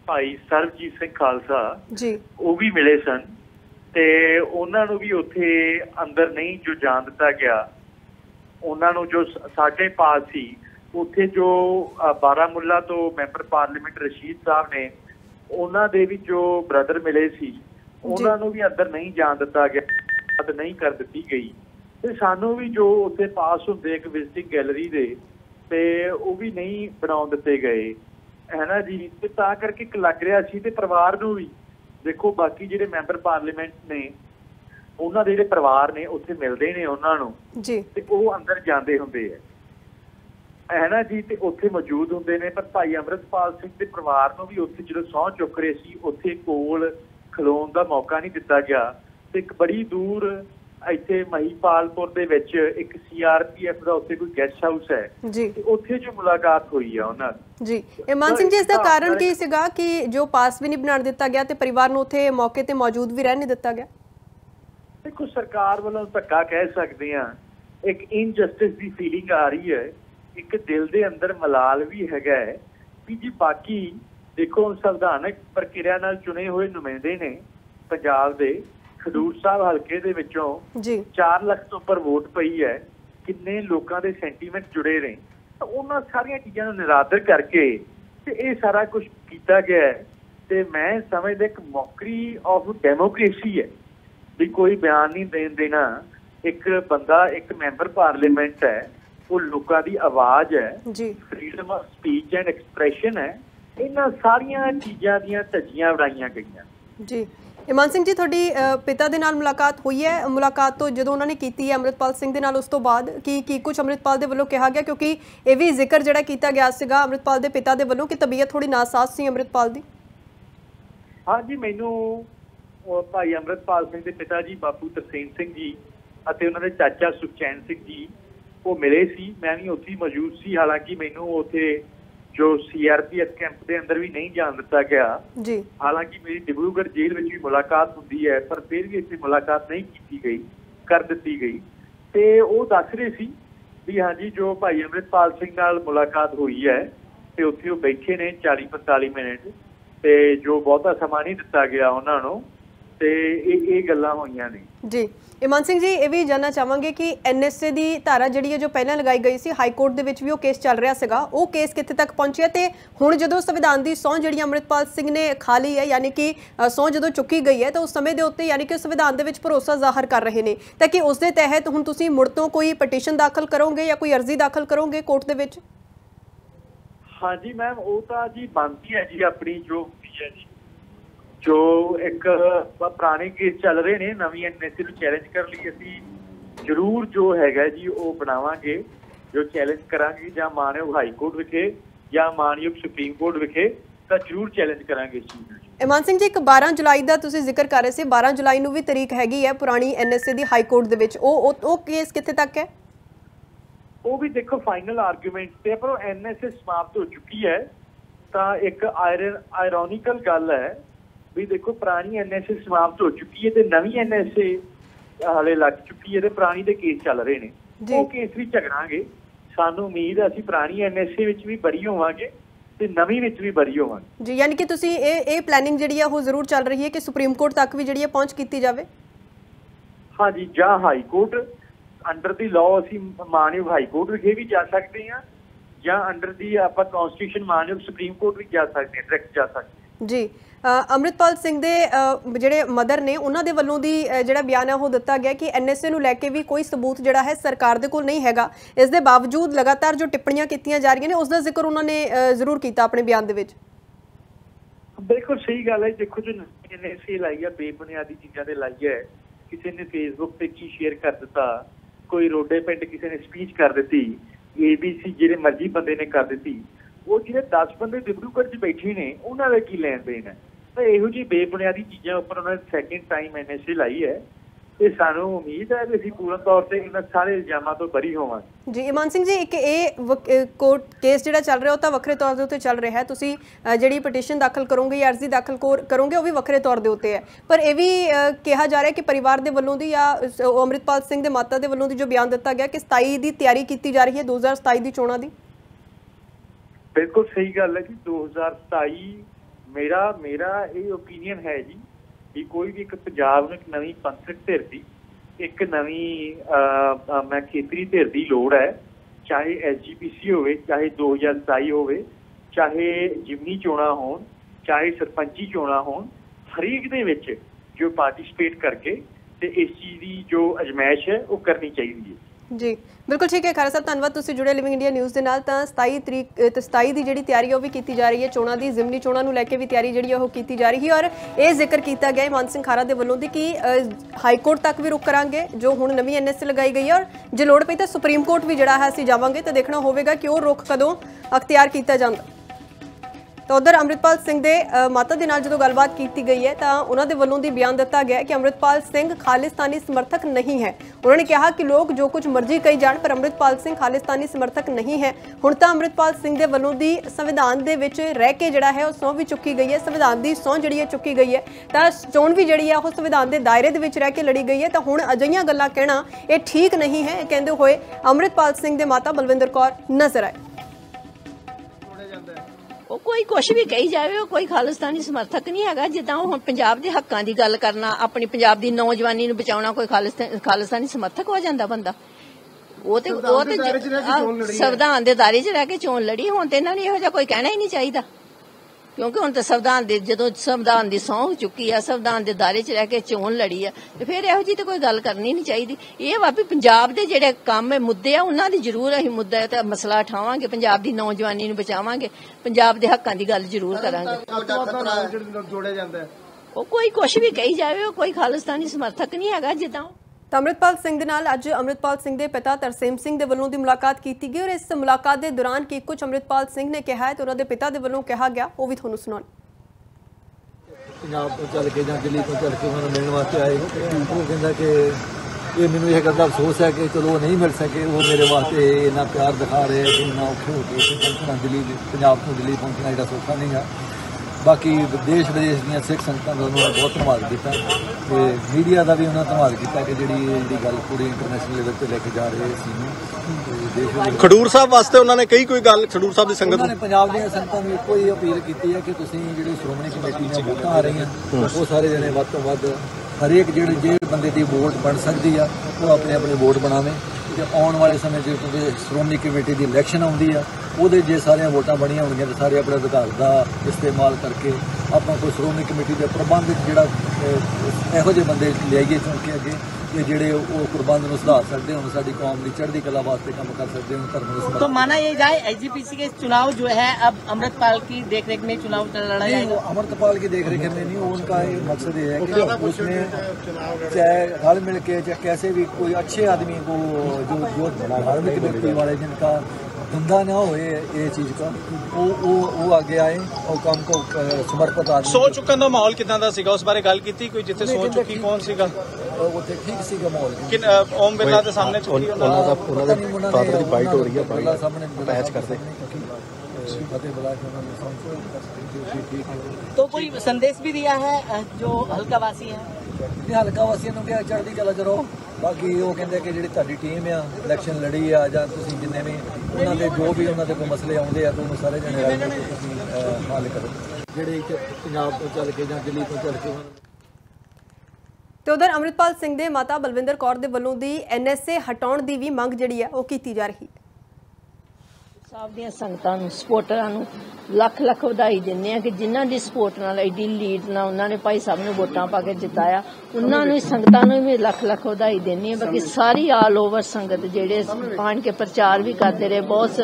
ਭਾਈ ਸਰਬਜੀਤ ਸਿੰਘ ਖਾਲਸਾ ਜੀ। ਉਹ ਵੀ ਮਿਲੇ ਸਨ ਤੇ ਉਹਨਾਂ ਨੂੰ ਵੀ ਉੱਥੇ ਅੰਦਰ ਨਹੀਂ ਜੋ ਜਾਣ ਦਿੱਤਾ ਗਿਆ ਉਹਨਾਂ ਨੂੰ ਜੋ ਸਾਡੇ ਪਾਸ ਸੀ ਉੱਥੇ ਜੋ ਬਾਰਾਮੁੱਲਾ ਤੋਂ ਮੈਂਬਰ ਪਾਰਲੀਮੈਂਟ ਰਸ਼ੀਦ ਸਾਹਿਬ ਨੇ ਉਹਨਾਂ ਦੇ ਵੀ ਜੋ ਬ੍ਰਦਰ ਮਿਲੇ ਸੀ ਉਹਨਾਂ ਨੂੰ ਵੀ ਅੰਦਰ ਨਹੀਂ ਜਾਣ ਦਿੱਤਾ ਗਿਆ ਮਦਦ ਨਹੀਂ ਕਰ ਦਿੱਤੀ ਗਈ। ਤੇ ਸਾਨੂੰ ਵੀ ਜੋ ਉੱਥੇ ਪਾਸ ਹੁੰਦੇ ਇੱਕ ਵਿਜ਼ਿਟਿੰਗ ਗੈਲਰੀ ਦੇ ਤੇ ਉਹ ਵੀ ਨਹੀਂ ਬਣਾਉਣ ਦਿੱਤੇ ਗਏ। ਹੈ ਨਾ ਜੀ? ਤੇ ਤਾਂ ਕਰਕੇ ਇੱਕ ਲੱਗ ਰਿਹਾ ਸੀ ਤੇ ਪਰਿਵਾਰ ਨੂੰ ਵੀ। ਦੇਖੋ ਬਾਕੀ ਜਿਹੜੇ ਮੈਂਬਰ ਪਾਰਲੀਮੈਂਟ ਨੇ ਉਹਨਾਂ ਦੇ ਜਿਹੜੇ ਪਰਿਵਾਰ ਨੇ ਉੱਥੇ ਮਿਲਦੇ ਨੇ ਉਹਨਾਂ ਨੂੰ ਜੀ। ਤੇ ਉਹ ਅੰਦਰ ਜਾਂਦੇ ਹੁੰਦੇ ਆ। ਹੈ ਨਾ ਜੀ? ਤੇ ਉੱਥੇ ਮੌਜੂਦ ਹੁੰਦੇ ਨੇ। ਪਰ ਭਾਈ ਅਮਰਤਪਾਲ ਸਿੰਘ ਦੇ ਪਰਿਵਾਰ ਨੂੰ ਵੀ ਉੱਥੇ ਜਦੋਂ ਸਹੁੰ ਚੁੱਕ ਰਹੇ ਸੀ ਉੱਥੇ ਕੋਲ ਖਲੋਣ ਦਾ ਮੌਕਾ ਨਹੀਂ ਦਿੱਤਾ ਗਿਆ। ਤੇ ਇੱਕ ਬੜੀ ਦੂਰ ਇੱਥੇ ਮਹੀਪਾਲਪੁਰ ਦੇ ਵਿੱਚ ਇੱਕ ਸੀਆਰਪੀਐਫ ਦਾ ਉੱਥੇ ਕੋਈ ਗੈਸਟ ਹਾਊਸ ਹੈ। ਜੀ। ਤੇ ਉੱਥੇ ਜੋ ਮੁਲਾਕਾਤ ਹੋਈ ਆ ਉਹਨਾਂ ਦੀ ਜੀ। ਇਮਾਨ ਸਿੰਘ ਜੀ ਇਸ ਦਾ ਕਾਰਨ ਕੀ ਸੀਗਾ ਕਿ ਜੋ ਪਾਸ ਵੀ ਨਹੀਂ ਬਣਾਉਣ ਦਿੱਤਾ ਗਿਆ ਤੇ ਪਰਿਵਾਰ ਨੂੰ ਉੱਥੇ ਮੌਕੇ ਤੇ ਮੌਜੂਦ ਵੀ ਰਹਿਣ ਨਹੀਂ ਦਿੱਤਾ ਗਿਆ? ਦੇਖੋ ਸਰਕਾਰ ਵੱਲੋਂ ਧੱਕਾ ਕਹਿ ਸਕਦੇ ਆ ਇੱਕ ਇਨਜਸਟਿਸ ਦੀ ਫੀਲਿੰਗ ਆ ਰਹੀ ਹੈ। ਇੱਕ ਦਿਲ ਦੇ ਅੰਦਰ ਮਲਾਲ ਵੀ ਹੈਗਾ ਹੈ ਕਿ ਜੀ ਬਾਕੀ ਦੇਖੋ ਸੰਵਿਧਾਨਕ ਪ੍ਰਕਿਰਿਆ ਨਾਲ ਚੁਣੇ ਹੋਏ ਨੁਮਾਇੰਦੇ ਨੇ ਪੰਜਾਬ ਦੇ ਖਡੂਰ ਸਾਹਿਬ ਹਲਕੇ ਦੇ ਵਿੱਚੋਂ ਜੀ। 4 ਲੱਖ ਤੋਂ ਉੱਪਰ ਵੋਟ ਪਈ ਹੈ। ਕਿੰਨੇ ਲੋਕਾਂ ਦੇ ਸੈਂਟੀਮੈਂਟ ਜੁੜੇ ਨੇ। ਤਾਂ ਉਹਨਾਂ ਸਾਰੀਆਂ ਚੀਜ਼ਾਂ ਨੂੰ ਨਿਰਾਦਰ ਕਰਕੇ ਤੇ ਇਹ ਸਾਰਾ ਕੁਝ ਕੀਤਾ ਗਿਆ ਹੈ। ਤੇ ਮੈਂ ਸਮਝਦਾ ਇੱਕ ਮੌਕਰੀ ਆਫ ਡੈਮੋਕ੍ਰੇਸੀ ਹੈ। ਵੀ ਕੋਈ ਬਿਆਨ ਨਹੀਂ ਦੇਣ ਦੇਣਾ। ਇੱਕ ਬੰਦਾ ਇੱਕ ਮੈਂਬਰ ਪਾਰਲੀਮੈਂਟ ਹੈ ਉਹ ਲੋਕਾਂ ਦੀ ਆਵਾਜ਼ ਹੈ ਜੀ। Freedom of speech and expression ਹੈ ਇਹਨਾਂ ਸਾਰੀਆਂ ਚੀਜ਼ਾਂ ਦੀਆਂ ਧੱਜੀਆਂ ਉਡਾਈਆਂ ਗਈਆਂ। ਜੀ। ਇਮਾਨ ਸਿੰਘ ਜੀ ਤੁਹਾਡੀ ਪਿਤਾ ਦੇ ਨਾਲ ਮੁਲਾਕਾਤ ਹੋਈ ਹੈ। ਮੁਲਾਕਾਤ ਤੋਂ ਜਦੋਂ ਉਹਨਾਂ ਨੇ ਕੀਤੀ ਹੈ ਅੰਮ੍ਰਿਤਪਾਲ ਸਿੰਘ ਦੇ ਨਾਲ ਉਸ ਤੋਂ ਬਾਅਦ ਕੀ ਕੀ ਕੁਝ ਅੰਮ੍ਰਿਤਪਾਲ ਦੇ ਵੱਲੋਂ ਕਿਹਾ ਗਿਆ? ਕਿਉਂਕਿ ਇਹ ਵੀ ਜ਼ਿਕਰ ਜਿਹੜਾ ਕੀਤਾ ਗਿਆ ਸੀਗਾ ਅੰਮ੍ਰਿਤਪਾਲ ਦੇ ਪਿਤਾ ਦੇ ਵੱਲੋਂ ਕਿ ਤਬੀਅਤ ਥੋੜੀ ਨਾਸਾਜ਼ ਸੀ ਅੰਮ੍ਰਿਤਪਾਲ ਦੀ। ਹਾਂਜੀ ਮੈਨੂੰ ਉਹ ਭਾਈ ਅਮਰਤਪਾਲ ਸਿੰਘ ਦੇ ਪਿਤਾ ਜੀ ਬਾਪੂ ਤਰਸੇਮ ਸਿੰਘ ਜੀ ਅਤੇ ਉਹਨਾਂ ਦੇ ਚਾਚਾ ਸੁਖਚੈਨ ਸਿੰਘ ਜੀ ਉਹ ਮਿਲੇ ਸੀ। ਮੈਂ ਵੀ ਉੱਥੇ ਮੌਜੂਦ ਸੀ। ਹਾਲਾਂਕਿ ਮੈਨੂੰ ਉੱਥੇ ਜੋ ਸੀਆਰਪੀਐਫ ਕੈਂਪ ਦੇ ਅੰਦਰ ਵੀ ਨਹੀਂ ਜਾਣ ਦਿੱਤਾ ਗਿਆ। ਜੀ। ਹਾਲਾਂਕਿ ਮੇਰੀ ਡਿਬਰੂਗੜ੍ਹ ਜੇਲ੍ਹ ਵਿੱਚ ਵੀ ਮੁਲਾਕਾਤ ਹੁੰਦੀ ਹੈ ਪਰ ਫਿਰ ਵੀ ਇੱਥੇ ਮੁਲਾਕਾਤ ਨਹੀਂ ਕੀਤੀ ਗਈ ਕਰ ਦਿੱਤੀ ਗਈ। ਤੇ ਉਹ ਦੱਸ ਰਹੇ ਸੀ ਵੀ ਹਾਂਜੀ ਜੋ ਭਾਈ ਅਮਰਿਤਪਾਲ ਸਿੰਘ ਨਾਲ ਮੁਲਾਕਾਤ ਹੋਈ ਹੈ ਤੇ ਉੱਥੇ ਉਹ ਬੈਠੇ ਨੇ 40 45 ਮਿੰਟ ਤੇ ਜੋ ਬਹੁਤਾ ਸਮਾਂ ਨਹੀਂ ਦਿੱਤਾ ਗਿਆ ਉਹਨਾਂ ਨੂੰ ਤੇ ਇਹ ਇਹ ਗੱਲਾਂ ਹੋਈਆਂ ਨੇ। ਜੀ। ਇਮਾਨ ਸਿੰਘ ਜੀ ਇਹ ਵੀ ਜਾਨਣਾ ਚਾਹਾਂਗੇ ਕਿ ਐਨਐਸਏ ਦੀ ਧਾਰਾ ਜਿਹੜੀ ਹੈ ਜੋ ਪਹਿਲਾਂ ਲਗਾਈ ਗਈ ਸੀ ਹਾਈ ਕੋਰਟ ਦੇ ਵਿੱਚ ਵੀ ਉਹ ਕੇਸ ਚੱਲ ਰਿਹਾ ਸੀਗਾ। ਉਹ ਕੇਸ ਕਿੱਥੇ ਤੱਕ ਪਹੁੰਚਿਆ ਤੇ ਹੁਣ ਜਦੋਂ ਸੰਵਿਧਾਨ ਦੀ ਸਹੁੰ ਜਿਹੜੀ ਅੰਮ੍ਰਿਤਪਾਲ ਸਿੰਘ ਨੇ ਖਾ ਲਈ ਹੈ ਯਾਨੀ ਕਿ ਸਹੁੰ ਜਦੋਂ ਚੁੱਕੀ ਗਈ ਹੈ ਤਾਂ ਉਸ ਸਮੇਂ ਦੇ ਉੱਤੇ ਯਾਨੀ ਕਿ ਸੰਵਿਧਾਨ ਦੇ ਵਿੱਚ ਭਰੋਸਾ ਜ਼ਾਹਰ ਕਰ ਰਹੇ ਨੇ। ਤਾਂ ਕਿ ਉਸ ਦੇ ਤਹਿਤ ਹੁਣ ਤੁਸੀਂ ਮੁੜ ਤੋਂ ਕੋਈ ਪਟੀਸ਼ਨ ਦਾਖਲ ਕਰੋਗੇ ਜਾਂ ਕੋਈ ਅਰਜ਼ੀ ਦਾਖਲ ਕਰੋਗੇ ਕੋਰਟ ਦੇ ਵਿੱਚ? ਹਾਂਜੀ ਮੈਮ ਉਹ ਤਾਂ ਜੀ ਬਣਦੀ ਹੈ ਜੀ ਆਪਣੀ ਜੋ ਹੁੰਦੀ ਹੈ ਜੀ। ਜੋ ਇੱਕ ਪੁਰਾਣੇ ਕੇਸ ਚੱਲ ਰਹੇ ਨੇ ਨਵੀਂ ਐਨਐਸਸੀ ਨੂੰ ਚੈਲੰਜ ਕਰਨ ਲਈ ਅਸੀਂ ਜ਼ਰੂਰ ਜੋ ਹੈਗਾ ਜੀ ਉਹ ਬਣਾਵਾਂਗੇ। ਜੋ ਚੈਲੰਜ ਕਰਾਂਗੇ ਜਾਂ ਮਾਨਯੋਗ ਹਾਈ ਕੋਰਟ ਵਿਖੇ ਜਾਂ ਮਾਨਯੋਗ ਸੁਪਰੀਮ ਕੋਰਟ ਵਿਖੇ ਤਾਂ ਜ਼ਰੂਰ ਚੈਲੰਜ ਕਰਾਂਗੇ ਇਸ ਚੀਜ਼ ਨੂੰ ਜੀ। ਇਮਾਨ ਸਿੰਘ ਜੀ ਇੱਕ 12 ਜੁਲਾਈ ਦਾ ਤੁਸੀਂ ਜ਼ਿਕਰ ਕਰ ਰਹੇ ਸੀ। 12 ਜੁਲਾਈ ਨੂੰ ਵੀ ਤਰੀਕ ਹੈਗੀ ਹੈ ਪੁਰਾਣੀ ਐਨਐਸਏ ਦੀ ਹਾਈ ਕੋਰਟ ਦੇ ਵਿੱਚ। ਉਹ ਉਹ- ਉਹ ਕੇਸ ਕਿੱਥੇ ਤੱਕ ਹੈ? ਉਹ ਵੀ ਦੇਖੋ ਫਾਈਨਲ ਆਰਗੂਮੈਂਟ ਤੇ ਪਰ ਉਹ ਐਨਐਸਏ ਸਮਾਪਤ ਹੋ ਚੁੱਕੀ ਹੈ। ਤਾਂ ਇੱਕ ਆਇਰੋਨਿਕਲ ਗੱਲ ਹੈ ਵੀ ਦੇਖੋ ਪੁਰਾਣੀ ਐਨਐਸਏ ਸਮਾਪਤ ਹੋ ਚੁੱਕੀ ਹੈ ਤੇ ਨਵੀਂ ਐਨਐਸਏ ਹਾਲੇ ਲੱਗ ਚੁੱਕੀ ਹੈ ਤੇ ਪੁਰਾਣੀ ਦੇ ਕੇਸ ਚੱਲ ਰਹੇ ਨੇ। ਉਹ ਕੇਸ ਵੀ ਝਗੜਾਂਗੇ। ਸਾਨੂੰ ਉਮੀਦ ਹੈ ਅਸੀਂ ਪੁਰਾਣੀ ਐਨਐਸਏ ਵਿੱਚ ਵੀ ਬਰੀ ਹੋਵਾਂਗੇ ਤੇ ਨਵੀਂ ਵਿੱਚ ਵੀ ਬਰੀ ਹੋਵਾਂਗੇ। ਜੀ ਯਾਨੀ ਕਿ ਤੁਸੀਂ ਇਹ ਇਹ ਪਲੈਨਿੰਗ ਜਿਹੜੀ ਹੈ ਉਹ ਜ਼ਰੂਰ ਚੱਲ ਰਹੀ ਹੈ ਕਿ ਸੁਪਰੀਮ ਕੋਰਟ ਤੱਕ ਵੀ ਜਿਹੜੀ ਹੈ ਪਹੁੰਚ ਕੀਤੀ ਜਾਵੇ? ਹਾਂਜੀ ਜਾਂ ਹਾਈ ਕੋਰਟ ਅੰਡਰ ਦੀ ਲਾਅ ਅਸੀਂ ਮਾਨਯੋਗ ਹਾਈ ਕੋਰਟ ਵਿਖੇ ਵੀ ਜਾ ਸਕਦੇ ਹਾਂ ਜਾਂ ਅੰਡਰ ਦੀ ਆਪਾਂ ਕਨਸਟੀਟਿਊਸ਼ਨ ਮਾਨਯੋਗ ਸੁਪਰੀਮ ਕੋਰਟ ਵੀ ਜਾ ਸਕਦੇ ਹਾਂ ਡਾਇਰੈਕਟ ਜਾ ਸਕਦੇ ਹਾਂ। ਜੀ ਅ, ਸਿੰਘ ਦੇ ਜਿਹੜੇ ਮਦਰ ਨੇ ਉਹਨਾਂ ਦੇ ਵੱਲੋਂ ਦੀ ਜਿਹੜਾ ਬਿਆਨ ਹੈ ਉਹ ਦਿੱਤਾ ਗਿਆ ਕਿ ਐਨਐਸਏ ਨੂੰ ਲੈ ਕੇ ਵੀ ਕੋਈ ਸਬੂਤ ਜਿਹੜਾ ਹੈ ਸਰਕਾਰ ਦੇ ਕੋਲ ਨਹੀਂ ਹੈਗਾ। ਇਸ ਦੇ ਬਾਵਜੂਦ ਲਗਾਤਾਰ ਜੋ ਟਿੱਪਣੀਆਂ ਕੀਤੀਆਂ ਜਾ ਰਹੀਆਂ ਨੇ ਉਸ ਦਾ ਜ਼ਿਕਰ ਉਹਨਾਂ ਨੇ ਜ਼ਰੂਰ ਕੀਤਾ ਆਪਣੇ ਬਿਆਨ ਦੇ ਵਿੱਚ। ਬਿਲਕੁਲ ਸਹੀ ਗੱਲ ਹੈ। ਦੇਖੋ ਜੋ ਨੇ ਲਾਈ ਹੈ ਬੇਬੁਨਿਆਦੀ ਚੀਜ਼ਾਂ ਤੇ ਲਾਈ ਹੈ ਕਿਸੇ ਨੇ ਫੇਸਬੁੱਕ ਤੇ ਕੀ ਸ਼ੇਅਰ ਕਰ ਦਿੱਤਾ ਕੋਈ ਰੋਡੇ ਪਿੰਡ ਕਿਸੇ ਨੇ ਸਪੀਚ ਕਰ ਦਿੱਤੀ ਏਬੀਸੀ ਜਿਹੜੇ ਮਰਜ਼ੀ ਬੰਦੇ ਨੇ ਕਰ ਦਿੱਤੀ ਉਹ ਜਿਹੜੇ 10 ਬੰਦੇ ਡਿਬਰੂਗੜ੍ਹ 'ਚ ਬੈਠੇ ਨੇ, ਉਹਨਾਂ ਦਾ ਕੀ ਲੈਣ ਦੇਣ ਹੈ? ਤਾਂ ਇਹੋ ਜਿਹੀ ਬੇਬੁਨਿਆਦੀ ਚੀਜ਼ਾਂ ਉੱਪਰ ਉਹਨਾਂ ਨੇ ਸੈਕਿੰਡ ਟਾਈਮ ਐਨਐਸਏ ਲਾਈ ਹੈ ਤੇ ਸਾਨੂੰ ਉਮੀਦ ਹੈ ਕਿ ਅਸੀਂ ਪੂਰਨ ਤੌਰ ਤੇ ਇਹਨਾਂ ਸਾਰੇ ਇਲਜ਼ਾਮਾਂ ਤੋਂ ਬਰੀ ਹੋਵਾਂਗੇ। ਜੀ, ਇਮਾਨ ਸਿੰਘ ਜੀ, ਇੱਕ ਇਹ ਕੋਰਟ ਕੇਸ ਜਿਹੜਾ ਚੱਲ ਰਿਹਾ ਉਹ ਤਾਂ ਵੱਖਰੇ ਤੌਰ ਦੇ ਉੱਤੇ ਚੱਲ ਰਿਹਾ ਹੈ। ਤੁਸੀਂ ਜਿਹੜੀ ਪਟੀਸ਼ਨ ਦਾਖਲ ਕਰੋਗੇ ਜਾਂ ਅਰਜ਼ੀ ਦਾਖਲ ਕੋਰ- ਕਰੋਗੇ, ਉਹ ਵੀ ਵੱਖਰੇ ਤੌਰ ਦੇ ਉੱਤੇ ਹੈ। ਪਰ ਇਹ ਵੀ ਕਿਹਾ ਜਾ ਰਿਹਾ ਕਿ ਪਰਿਵਾਰ ਦੇ ਵੱਲੋਂ ਦੀ ਜਾਂ ਸ- ਅੰਮ੍ਰਿਤਪਾਲ ਸਿੰਘ ਦੇ ਮਾਤਾ ਦੇ ਵੱਲੋਂ ਦੀ ਜੋ ਬਿਆਨ ਦਿੱਤਾ ਗਿਆ ਕਿ 27 ਦੀ ਤਿਆਰੀ ਕੀਤੀ ਜਾ ਰਹੀ ਹੈ 2027 ਦੀ ਚੋਣਾਂ ਦੀ। ਬਿਲਕੁਲ ਸਹੀ ਗੱਲ ਹੈ ਜੀ 2027 ਮੇਰਾ ਮੇਰਾ ਇਹ ਓਪੀਨੀਅਨ ਹੈ ਜੀ ਕਿ ਕੋਈ ਵੀ ਇੱਕ ਪੰਜਾਬ ਨੂੰ ਇੱਕ ਨਵੀਂ ਪੰਥਕ ਧਿਰ ਦੀ, ਇੱਕ ਨਵੀਂ ਮੈਂ ਖੇਤਰੀ ਧਿਰ ਦੀ ਲੋੜ ਹੈ, ਚਾਹੇ ਐਸਜੀਪੀਸੀ ਹੋਵੇ, ਚਾਹੇ 2027 ਹੋਵੇ, ਚਾਹੇ ਜਿਮਨੀ ਚੋਣਾਂ ਹੋਣ, ਚਾਹੇ ਸਰਪੰਚੀ ਚੋਣਾਂ ਹੋਣ, ਹਰੇਕ ਦੇ ਵਿੱਚ ਜੋ ਪਾਰਟਿਸਿਪੇਟ ਕਰਕੇ ਤੇ ਇਸ ਚੀਜ਼ ਦੀ ਜੋ ਅਜਮਾਇਸ਼ ਹੈ, ਉਹ ਕਰਨੀ ਚਾਹੀਦੀ ਹੈ। ਜੀ ਬਿਲਕੁਲ ਠੀਕ ਹੈ ਖਾਰਾ ਸਾਹਿਬ ਧੰਨਵਾਦ ਤੁਸੀਂ ਜੁੜੇ ਲਿਵਿੰਗ ਇੰਡੀਆ ਨਿਊਜ਼ ਦੇ ਨਾਲ। ਤਾਂ 27 ਤਰੀਕ ਅ, 27 ਦੀ ਜਿਹੜੀ ਤਿਆਰੀ ਹੈ ਉਹ ਵੀ ਕੀਤੀ ਜਾ ਰਹੀ ਹੈ। ਚੋਣਾਂ ਦੀ ਜ਼ਿਮਨੀ ਚੋਣਾਂ ਨੂੰ ਲੈ ਕੇ ਵੀ ਤਿਆਰੀ ਜਿਹੜੀ ਹੈ ਉਹ ਕੀਤੀ ਜਾ ਰਹੀ ਹੈ। ਔਰ ਇਹ ਜ਼ਿਕਰ ਕੀਤਾ ਗਿਆ ਮਾਨ ਸਿੰਘ ਖਾਰਾ ਦੇ ਵੱਲੋਂ ਦੀ ਕਿ ਹਾਈ ਕੋਰਟ ਤੱਕ ਵੀ ਰੁਕ ਕਰਾਂਗੇ ਜੋ ਹੁਣ ਨਵੀਂ ਐਨਐਸਏ ਲਗਾਈ ਗਈ ਹੈ। ਔਰ ਜੇ ਲੋੜ ਪਈ ਤਾਂ ਸੁਪਰੀਮ ਕੋਰਟ ਵੀ ਜਿਹੜਾ ਹੈ ਅਸੀਂ ਜਾਵਾਂਗੇ ਤਾਂ ਦੇਖਣਾ ਹੋਵੇਗਾ ਕਿ ਉਹ ਰੁਖ ਕਦੋਂ ਅਖਤਿਆਰ ਕੀਤਾ ਜਾਂਦਾ। ਤਾਂ ਉਧਰ ਅੰਮ੍ਰਿਤਪਾਲ ਸਿੰਘ ਦੇ ਮਾਤਾ ਦੇ ਨਾਲ ਜਦੋਂ ਗੱਲਬਾਤ ਕੀਤੀ ਗਈ ਹੈ, ਤਾਂ ਉਹਨਾਂ ਦੇ ਵੱਲੋਂ ਦੀ ਬਿਆਨ ਦਿੱਤਾ ਗਿਆ ਕਿ ਅੰਮ੍ਰਿਤਪਾਲ ਸਿੰਘ ਖਾਲਿਸਤਾਨੀ ਸਮਰਥਕ ਨਹੀਂ ਹੈ। ਉਹਨਾਂ ਨੇ ਕਿਹਾ ਕਿ ਲੋਕ ਜੋ ਕੁਝ ਮਰਜ਼ੀ ਕਹੀ ਜਾਣ, ਪਰ ਅੰਮ੍ਰਿਤਪਾਲ ਸਿੰਘ ਖਾਲਿਸਤਾਨੀ ਸਮਰਥਕ ਨਹੀਂ ਹੈ। ਹੁਣ ਤਾਂ ਅੰਮ੍ਰਿਤਪਾਲ ਸਿੰਘ ਦੇ ਵੱਲੋਂ ਦੀ ਸੰਵਿਧਾਨ ਦੇ ਵਿੱਚ ਰਹਿ ਕੇ ਜਿਹੜਾ ਹੈ, ਉਹ ਸਹੁੰ ਵੀ ਚੁੱਕੀ ਗਈ ਹੈ। ਸੰਵਿਧਾਨ ਦੀ ਸਹੁੰ ਜਿਹੜੀ ਹੈ ਚੁੱਕੀ ਗਈ ਹੈ। ਤਾਂ ਚੋਣ ਵੀ ਜਿਹੜੀ ਹੈ ਉਹ ਸੰਵਿਧਾਨ ਦੇ ਦਾਇਰੇ ਦੇ ਵਿੱਚ ਰਹਿ ਕੇ ਲੜੀ ਗਈ ਹੈ। ਤਾਂ ਹੁਣ ਅਜਿਹੀਆਂ ਗੱਲਾਂ ਕਹਿਣਾ ਇਹ ਠੀਕ ਨਹੀਂ ਹੈ। ਇਹ ਕਹਿੰਦੇ ਹੋਏ ਅੰਮ੍ਰਿਤਪਾਲ ਸਿੰਘ ਦੇ ਮਾਤਾ ਬਲਵਿੰਦਰ ਕੌਰ ਨਜ਼ਰ ਆਏ। ਉਹ ਕੋਈ ਕੁਛ ਵੀ ਕਹੀ ਜਾਵੇ ਉਹ ਕੋਈ ਖਾਲਿਸਤਾਨੀ ਸਮਰਥਕ ਨਹੀਂ ਹੈਗਾ। ਜਿੱਦਾਂ ਉਹ ਹੁਣ ਪੰਜਾਬ ਦੇ ਹੱਕਾਂ ਦੀ ਗੱਲ ਕਰਨਾ ਆਪਣੀ ਪੰਜਾਬ ਦੀ ਨੌਜਵਾਨੀ ਨੂੰ ਬਚਾਉਣਾ ਕੋਈ ਖਾਲਿਸਤਾਨੀ ਸਮਰਥਕ ਹੋ ਜਾਂਦਾ ਬੰਦਾ। ਉਹ ਤੇ ਉਹ ਤੇ ਸੰਵਿਧਾਨ ਦੇ ਦਾਇਰੇ 'ਚ ਰਹਿ ਕੇ ਚੋਣ ਲੜੀ ਹੁਣ ਤੇ ਇਹਨਾਂ ਨੂੰ ਇਹੋ ਜਿਹਾ ਕੋਈ ਕਹਿਣਾ ਹੀ ਨਹੀਂ ਚਾਹੀਦਾ। ਕਿਉਂਕਿ ਹੁਣ ਤਾਂ ਸੰਵਿਧਾਨ ਦੇ ਜਦੋਂ ਸੰਵਿਧਾਨ ਦੀ ਸਹੁੰ ਚੁੱਕੀ ਆ ਸੰਵਿਧਾਨ ਦੇ ਦਾਇਰੇ 'ਚ ਰਹਿ ਕੇ ਚੋਣ ਲੜੀ ਆ ਤੇ ਫਿਰ ਇਹੋ ਜੀ ਤੇ ਕੋਈ ਗੱਲ ਕਰਨੀ ਨਹੀਂ ਚਾਹੀਦੀ। ਇਹ ਵਾ ਵੀ ਪੰਜਾਬ ਦੇ ਜਿਹੜੇ ਕੰਮ ਹੈ ਮੁੱਦੇ ਆ ਉਹਨਾਂ ਦੀ ਜ਼ਰੂਰ ਅਸੀਂ ਮੁੱਦਾ ਤੇ ਮਸਲਾ ਉਠਾਵਾਂਗੇ ਪੰਜਾਬ ਦੀ ਨੌਜਵਾਨੀ ਨੂੰ ਬਚਾਵਾਂਗੇ ਪੰਜਾਬ ਦੇ ਹੱਕਾਂ ਦੀ ਗੱਲ ਜ਼ਰੂਰ ਕਰਾਂਗੇ। ਉਹ ਕੋਈ ਕੁਛ ਵੀ ਕਹੀ ਜਾਵੇ ਉਹ ਕੋਈ ਖਾਲਿਸਤਾਨੀ ਸਮਰਥਕ ਨਹੀਂ ਹੈਗਾ ਜਿੱਦਾਂ ਤਾਂ ਅੰਮ੍ਰਿਤਪਾਲ ਸਿੰਘ ਦੇ ਨਾਲ ਅੱਜ ਅੰਮ੍ਰਿਤਪਾਲ ਸਿੰਘ ਦੇ ਪਿਤਾ ਤਰਸੇਮ ਸਿੰਘ ਦੇ ਵੱਲੋਂ ਦੀ ਮੁਲਾਕਾਤ ਕੀਤੀ ਗਈ ਔਰ ਇਸ ਮੁਲਾਕਾਤ ਦੇ ਦੌਰਾਨ ਕੀ ਕੁਝ ਅੰਮ੍ਰਿਤਪਾਲ ਸਿੰਘ ਨੇ ਕਿਹਾ ਹੈ ਤੇ ਉਹਨਾਂ ਦੇ ਪਿਤਾ ਦੇ ਵੱਲੋਂ ਕਿਹਾ ਗਿਆ, ਉਹ ਵੀ ਤੁਹਾਨੂੰ ਸੁਣਾਉਣ। ਪੰਜਾਬ ਤੋਂ ਚੱਲ ਕੇ ਜਾਂ ਦਿੱਲੀ ਤੋਂ ਚੱਲ ਕੇ ਉਹਨਾਂ ਨੂੰ ਮਿਲਣ ਵਾਸਤੇ ਆਏ ਉਹ ਕਹਿੰਦਾ ਕਿ ਇਹ ਮੈਨੂੰ ਇਹ ਗੱਲ ਦਾ ਅਫਸੋਸ ਹੈ ਕਿ ਚਲੋ ਉਹ ਨਹੀਂ ਮਿਲ ਸਕੇ, ਉਹ ਮੇਰੇ ਵਾਸਤੇ ਇੰਨਾ ਪਿਆਰ ਦਿਖਾ ਰਹੇ ਕਿ ਇੰਨਾ ਔਖੇ ਹੋ ਕੇ ਇੱਥੇ ਪਹੁੰਚਣਾ ਦਿੱਲੀ, ਪੰਜਾਬ ਤੋਂ ਦਿੱਲੀ ਪਹੁੰਚਣਾ ਜਿਹੜਾ ਸੌਖਾ ਨਹੀਂ ਆ। ਬਾਕੀ ਦੇਸ਼ ਵਿਦੇਸ਼ ਦੀਆਂ ਸਿੱਖ ਸੰਗਤਾਂ ਦਾ ਉਹਨਾਂ ਨੇ ਬਹੁਤ ਧੰਨਵਾਦ ਕੀਤਾ ਤੇ ਮੀਡੀਆ ਦਾ ਵੀ ਉਹਨਾਂ ਧੰਨਵਾਦ ਕੀਤਾ ਕਿ ਜਿਹੜੀ ਇਹ ਜਿਹੜੀ ਗੱਲ ਪੂਰੀ ਇੰਟਰਨੈਸ਼ਨਲ ਲੈਵਲ ਤੇ ਲੈ ਕੇ ਜਾ ਰਹੇ ਸੀ ਵਿਦੇਸ਼ ਖਡੂਰ ਸਾਹਿਬ ਵਾਸਤੇ ਉਹਨਾਂ ਨੇ ਕਈ ਕੋਈ ਗੱਲ ਖਡੂਰ ਸਾਹਿਬ ਦੀ ਸੰਗਤ ਨੂੰ ਪੰਜਾਬ ਦੀਆਂ ਸੰਗਤਾਂ ਨੂੰ ਇੱਕੋ ਹੀ ਅਪੀਲ ਕੀਤੀ ਹੈ ਕਿ ਤੁਸੀਂ ਜਿਹੜੀ ਸ਼੍ਰੋਮਣੀ ਕਮੇਟੀ ਦੀਆਂ ਵੋਟਾਂ ਆ ਰਹੀਆਂ ਉਹ ਸਾਰੇ ਜਣੇ ਵੱਧ ਤੋਂ ਵੱਧ ਹਰੇਕ ਜਿਹੜੇ ਜਿਹੜੇ ਬੰਦੇ ਦੀ ਵੋਟ ਬਣ ਸਕਦੀ ਆ ਉਹ ਆਪਣੇ ਆਪਣੇ ਵੋਟ ਬਣਾਵੇ। ਤੇ ਆਉਣ ਵਾਲੇ ਸਮੇਂ 'ਚ ਕਿਉਂਕਿ ਸ਼੍ਰੋਮਣੀ ਕਮੇਟੀ ਦੀ ਇਲੈਕਸ਼ਨ ਆਉਂਦੀ ਆ, ਉਹਦੇ ਜੇ ਸਾਰੀਆਂ ਵੋਟਾਂ ਬਣੀਆਂ ਹੋਣਗੀਆਂ ਤੇ ਸਾਰੇ ਆਪਣੇ ਅਧਿਕਾਰ ਦਾ ਇਸਤੇਮਾਲ ਕਰਕੇ ਆਪਾਂ ਕੋਈ ਸ਼੍ਰੋਮਣੀ ਕਮੇਟੀ ਦੇ ਪ੍ਰਬੰਧ ਜਿਹੜਾ ਅਹ, ਇਹੋ ਜਿਹੇ ਬੰਦੇ ਲਿਆਈਏ ਚੁਣ ਕੇ ਅੱਗੇ ਕਿ ਜਿਹੜੇ ਉਹ ਪ੍ਰਬੰਧ ਨੂੰ ਸੁਧਾਰ ਸਕਦੇ ਹੋਣ ਸਾਡੀ ਕੌਮ ਦੀ ਚੜ੍ਹਦੀ ਕਲਾ ਵਾਸਤੇ ਕੰਮ ਕਰ ਸਕਦੇ ਹੋਣ ਧਰਮ ਨੂੰ तो ਸਮਰਥਨ माना ये जाए एसजीपीसी के चुनाव जो है अब अमृतपाल की देखरेख में चुनाव लड़ा नहीं जाएगा वो अमृतपाल की देख रेख में नहीं वो उनका ये मकसद ये है कि उसमें चाहे हल मिल के चाहे कैसे भी कोई अच्छे आदमी को जो जो धार्मिक व्यक्ति वाले जिनका धंधा ना हो ये ये चीज का वो वो वो आगे आए और काम को अ, समर्पित आदमी ਸੋ ਚੁੱਕਣ ਦਾ ਮਾਹੌਲ ਕਿਦਾਂ ਦਾ ਸੀਗਾ ਉਸ ਬਾਰੇ ਗੱਲ ਕੀਤੀ ਕੋਈ ਜਿੱਥੇ ਸੋ ਚੁੱਕੀ ਕੌਣ ਸੀਗਾ ਅ, ਉੱਥੇ ਠੀਕ ਸੀਗਾ ਮਾਹੌਲ ਕਿ ਅ, ਓਮ ਬਿਰਲਾ ਦੇ ਸਾਹਮਣੇ ਚੁੱਕੀ ਉਹਨਾਂ ਉਹਨਾਂ ਦਾ ਦਾ ਉਹਨਾਂ ਦੇ ਫਾਦਰ ਦੀ ਬਾਈਟ ਹੋ ਰਹੀ ਹੈ ਬਾਈਟ ਸਾਹਮਣੇ ਮੈਚ ਕਰਦੇ ਫਤਿਹ ਬੁਲਾ ਕੇ ਉਹਨਾਂ ਨੂੰ ਸਮਝੋ ਠੀਕ ਠੀਕ ਹੈ तो कोई संदेश भी दिया है अ, जो हल्का वासी है ਇਹ ਹਲਕਾ ਵਾਸੀਆਂ ਨੂੰ ਕਿਹਾ ਚੜ੍ਹਦੀ ਕਲਾ ਚ ਰਹੋ। ਬਾਕੀ ਉਹ ਕਹਿੰਦੇ ਕਿ ਜਿਹੜੀ ਤੁਹਾਡੀ ਟੀਮ ਆ ਇਲੈਕਸ਼ਨ ਲੜੀ ਆ ਜਾਂ ਤੁਸੀਂ ਜਿੰਨੇ ਵੀ ਉਹਨਾਂ ਦੇ ਜੋ ਵੀ ਉਹਨਾਂ ਦੇ ਕੋਈ ਮਸਲੇ ਆਉਂਦੇ ਆ ਤਾਂ ਉਹਨੂੰ ਸਾਰੇ ਜਣੇ ਰਲ ਕੇ ਤੁਸੀਂ ਅਹ, ਹੱਲ ਕਰੋ। ਜਿਹੜੇ ਪੰਜਾਬ ਤੋਂ ਚੱਲ ਕੇ ਜਾਂ ਦਿੱਲੀ ਤੋਂ ਚੱਲ ਕੇ ਤੇ ਉਧਰ ਅੰਮ੍ਰਿਤਪਾਲ ਸਿੰਘ ਦੇ ਮਾਤਾ ਬਲਵਿੰਦਰ ਕੌਰ ਦੇ ਵੱਲੋਂ ਦੀ ਐਨਐਸਏ ਹਟਾਉਣ ਦੀ ਵੀ ਮੰਗ ਜਿਹੜੀ ਹੈ ਉਹ ਕੀਤੀ ਜਾ ਰਹੀ। ਹੈ ਸਾਹਿਬ ਦੀਆਂ ਸੰਗਤਾਂ ਨੂੰ ਸਪੋਰਟਰਾਂ ਨੂੰ ਲੱਖ ਲੱਖ ਵਧਾਈ ਦਿੰਦੇ ਆ ਕਿ ਜਿਨ੍ਹਾਂ ਦੀ ਸਪੋਰਟ ਨਾਲ ਐਡੀ ਲੀਡ ਨਾਲ ਉਹਨਾਂ ਨੇ ਭਾਈ ਸਾਹਿਬ ਨੂੰ ਵੋਟਾਂ ਪਾ ਕੇ ਜਿਤਾਇਆ ਉਹਨਾਂ ਨੂੰ ਸੰਗਤਾਂ ਨੂੰ ਵੀ ਲੱਖ ਲੱਖ ਵਧਾਈ ਦਿੰਦੀ ਆ ਬਾਕੀ ਸਾਰੀ ਆਲ ਓਵਰ ਸੰਗਤ ਜਿਹੜੇ ਆਣ ਕੇ ਪ੍ਰਚਾਰ ਵੀ ਕਰਦੇ ਰਹੇ ਬਹੁਤ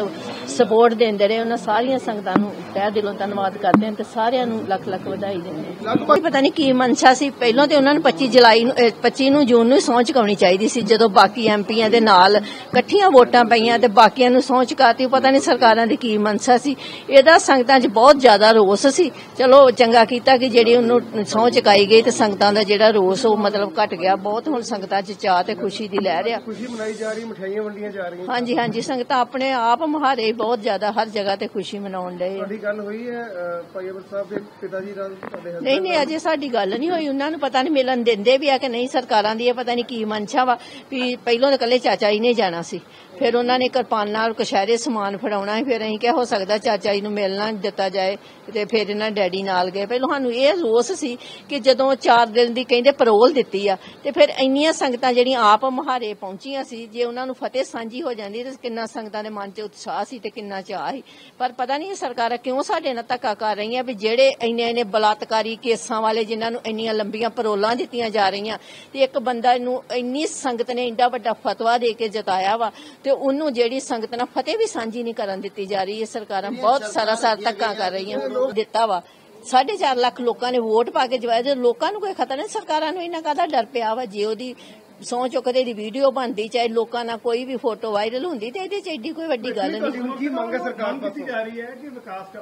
ਸਪੋਰਟ ਦਿੰਦੇ ਰਹੇ ਉਹਨਾਂ ਸਾਰੀਆਂ ਸੰਗਤਾਂ ਨੂੰ ਤਹਿ ਦਿਲੋਂ ਧੰਨਵਾਦ ਕਰਦੇ ਹਾਂ ਤੇ ਸਾਰਿਆਂ ਨੂੰ ਲੱਖ ਲੱਖ ਵਧਾਈ ਦਿੰਦੇ ਹਾਂ। ਕੋਈ ਪਤਾ ਨਹੀਂ ਕੀ ਮਨਸ਼ਾ ਸੀ ਪਹਿਲਾਂ ਤੇ ਉਹਨਾਂ ਨੂੰ 25 ਜੁਲਾਈ ਨੂੰ ਅਹ 25 ਨੂੰ ਜੂਨ ਨੂੰ ਸਹੁੰ ਚੁਕਾਉਣੀ ਚਾਹੀਦੀ ਸੀ ਜਦੋਂ ਬਾਕੀ ਐਮਪੀਆਂ ਦੇ ਨਾਲ ਇਕੱਠੀਆਂ ਵੋਟਾਂ ਪਈਆਂ ਤੇ ਬਾਕੀਆਂ ਨੂੰ ਸਹੁੰ ਚੁਕਾਤੀ ਪਤਾ ਨਹੀਂ ਸਰਕਾਰਾਂ ਦੀ ਕੀ ਮਨਸ਼ਾ ਸੀ? ਇਹਦਾ ਸੰਗਤਾਂ 'ਚ ਬਹੁਤ ਜ਼ਿਆਦਾ ਰੋਸ ਸੀ। ਚਲੋ ਚੰਗਾ ਕੀਤਾ ਕਿ ਜਿਹੜੀ ਉਹਨੂੰ ਸਹੁੰ ਚੁਕਾਈ ਗਈ ਤੇ ਸੰਗਤਾਂ ਦਾ ਜਿਹੜਾ ਰੋਸ ਉਹ ਮਤਲਬ ਘਟ ਗਿਆ। ਬਹੁਤ ਹੁਣ ਸੰਗਤਾਂ 'ਚ ਚਾਹ ਤੇ ਖੁਸ਼ੀ ਦੀ ਲਹਿਰ ਆ। ਖੁਸ਼ੀ ਮਨਾਈ ਜਾ ਰਹੀ ਮਠਾਈਆਂ ਵੰਡੀਆਂ ਜਾ ਰਹੀਆਂ। ਹਾਂਜੀ ਹਾਂਜੀ ਸੰਗਤਾਂ ਆਪਣੇ ਆਪ ਮੁਹਾਰੇ ਬਹੁਤ ਜ਼ਿਆਦਾ ਹਰ ਜਗ੍ਹਾ ਤੇ ਖੁਸ਼ੀ ਮਨਾਉਣ ਡਏ ਆ। ਤੁਹਾਡੀ ਗੱਲ ਹੋਈ ਹੈ ਭਾਈ ਅਮਰ ਸਾਹਿਬ ਦੇ ਪਿਤਾ ਜੀ ਨਾਲ ਤੁਹਾਡੇ ਨਹੀਂ ਨਹੀਂ ਅਜੇ ਸਾਡੀ ਗੱਲ ਨਹੀਂ ਹੋਈ। ਉਹਨਾਂ ਨੂੰ ਪਤਾ ਨਹੀਂ ਮਿਲਣ ਦਿੰਦੇ ਵੀ ਆ ਕਿ ਨਹੀਂ। ਸਰਕਾਰਾਂ ਦੀ ਇਹ ਪਤਾ ਨਹੀਂ ਕੀ ਮਨਸ਼ਾ ਵਾ ਵੀ ਪਹਿਲਾਂ ਤਾਂ ਇਕੱਲੇ ਚਾਚਾ ਜੀ ਨੇ ਜਾਣਾ ਸੀ। ਫਿਰ ਉਹਨਾਂ ਨੇ ਕਿਰਪਾਨਾਂ ਨਾਲ ਕਸ਼ਹਿਰੇ ਸਮਾਨ ਫੜਾਉਣਾ ਫਿਰ ਅਸੀਂ ਕਿਹਾ, ਹੋ ਸਕਦਾ ਚਾਚਾ ਜੀ ਨੂੰ ਮਿਲਣਾ ਦਿੱਤਾ ਜਾਏ, ਤੇ ਫਿਰ ਇਹਨਾਂ ਡੈਡੀ ਨਾਲ ਗਏ। ਪਹਿਲਾਂ ਸਾਨੂੰ ਇਹ ਰੋਸ ਸੀ ਕਿ ਜਦੋਂ 4 ਦਿਨ ਦੀ ਕਹਿੰਦੇ ਪਰੋਲ ਦਿੱਤੀ ਆ, ਤੇ ਫਿਰ ਇੰਨੀਆਂ ਸੰਗਤਾਂ ਜਿਹੜੀਆਂ ਆਪ ਮੁਹਾਰੇ ਪਹੁੰਚੀਆਂ ਸੀ, ਜੇ ਉਹਨਾਂ ਨੂੰ ਫਤਿਹ ਸਾਂਝੀ ਹੋ ਜਾਂਦੀ, ਤੇ ਕਿੰਨਾ ਸੰਗਤਾਂ ਦੇ ਮਨ 'ਚ ਉਤਸ਼ਾਹ ਸੀ ਤੇ ਕਿੰਨਾ ਚਾਅ ਸੀ। ਪਰ ਪਤਾ ਨਹੀਂ ਸਰਕਾਰਾਂ ਕਿਉਂ ਸਾਡੇ ਨਾਲ ਧੱਕਾ ਕਰ ਰਹੀਆਂ ਵੀ ਜਿਹੜੇ ਇੰਨੇ ਇੰਨੇ ਬਲਾਤਕਾਰੀ ਕੇਸਾਂ ਵਾਲੇ ਜਿਨ੍ਹਾਂ ਨੂੰ ਇੰਨੀਆਂ ਲੰਬੀਆਂ ਪਰੋਲਾਂ ਦਿੱਤੀਆਂ ਜਾ ਰਹੀਆਂ, ਤੇ ਇੱਕ ਬੰਦਾ ਨੂੰ ਇੰਨੀ ਸੰਗਤ ਨੇ ਇੰਡਾ ਵੱਡਾ ਫਤਵਾ ਦੇ ਕੇ ਜਤਾਇਆ ਵਾ, ਤੇ ਉਹਨੂੰ ਜਿਹੜੀ ਸੰਗਤ ਨਾਲ ਫਤਿਹ ਵੀ ਸਾਂਝੀ ਨਹੀਂ ਕਰਨ ਦਿੱਤੀ ਜਾ ਰਹੀ ਇਹ ਸਰਕਾਰਾਂ ਬਹੁਤ ਸਾਰਾ ਸਾਰ ਧੱਕਾ ਕਰ ਰਹੀਆਂ ਦਿੱਤਾ ਵਾ। 4.5 ਲੱਖ ਲੋਕਾਂ ਨੇ ਵੋਟ ਪਾ ਕੇ ਜਵਾਇਆ ਤੇ ਲੋਕਾਂ ਨੂੰ ਕੋਈ ਖਤਰਾ ਨਹੀਂ ਸਰਕਾਰਾਂ ਨੂੰ ਇਹਨਾਂ ਕਾਹਦਾ ਡਰ ਪਿਆ ਵਾ? ਜੇ ਉਹਦੀ ਸੌ ਚੁੱਕਦੇ ਦੀ ਵੀਡੀਓ ਬਣਦੀ ਚਾਹੇ ਲੋਕਾਂ ਨਾਲ ਕੋਈ ਵੀ ਫੋਟੋ ਵਾਇਰਲ ਹੁੰਦੀ ਤੇ ਇਹਦੇ ਚ ਐਡੀ ਕੋਈ ਵੱਡੀ ਗੱਲ ਨਹੀਂ। ਕੀ ਮੰਗ ਸਰਕਾਰ ਪਾਸੋਂ? ਜਾ ਰਹੀ ਹੈ ਕਿ ਵਿਕਾਸ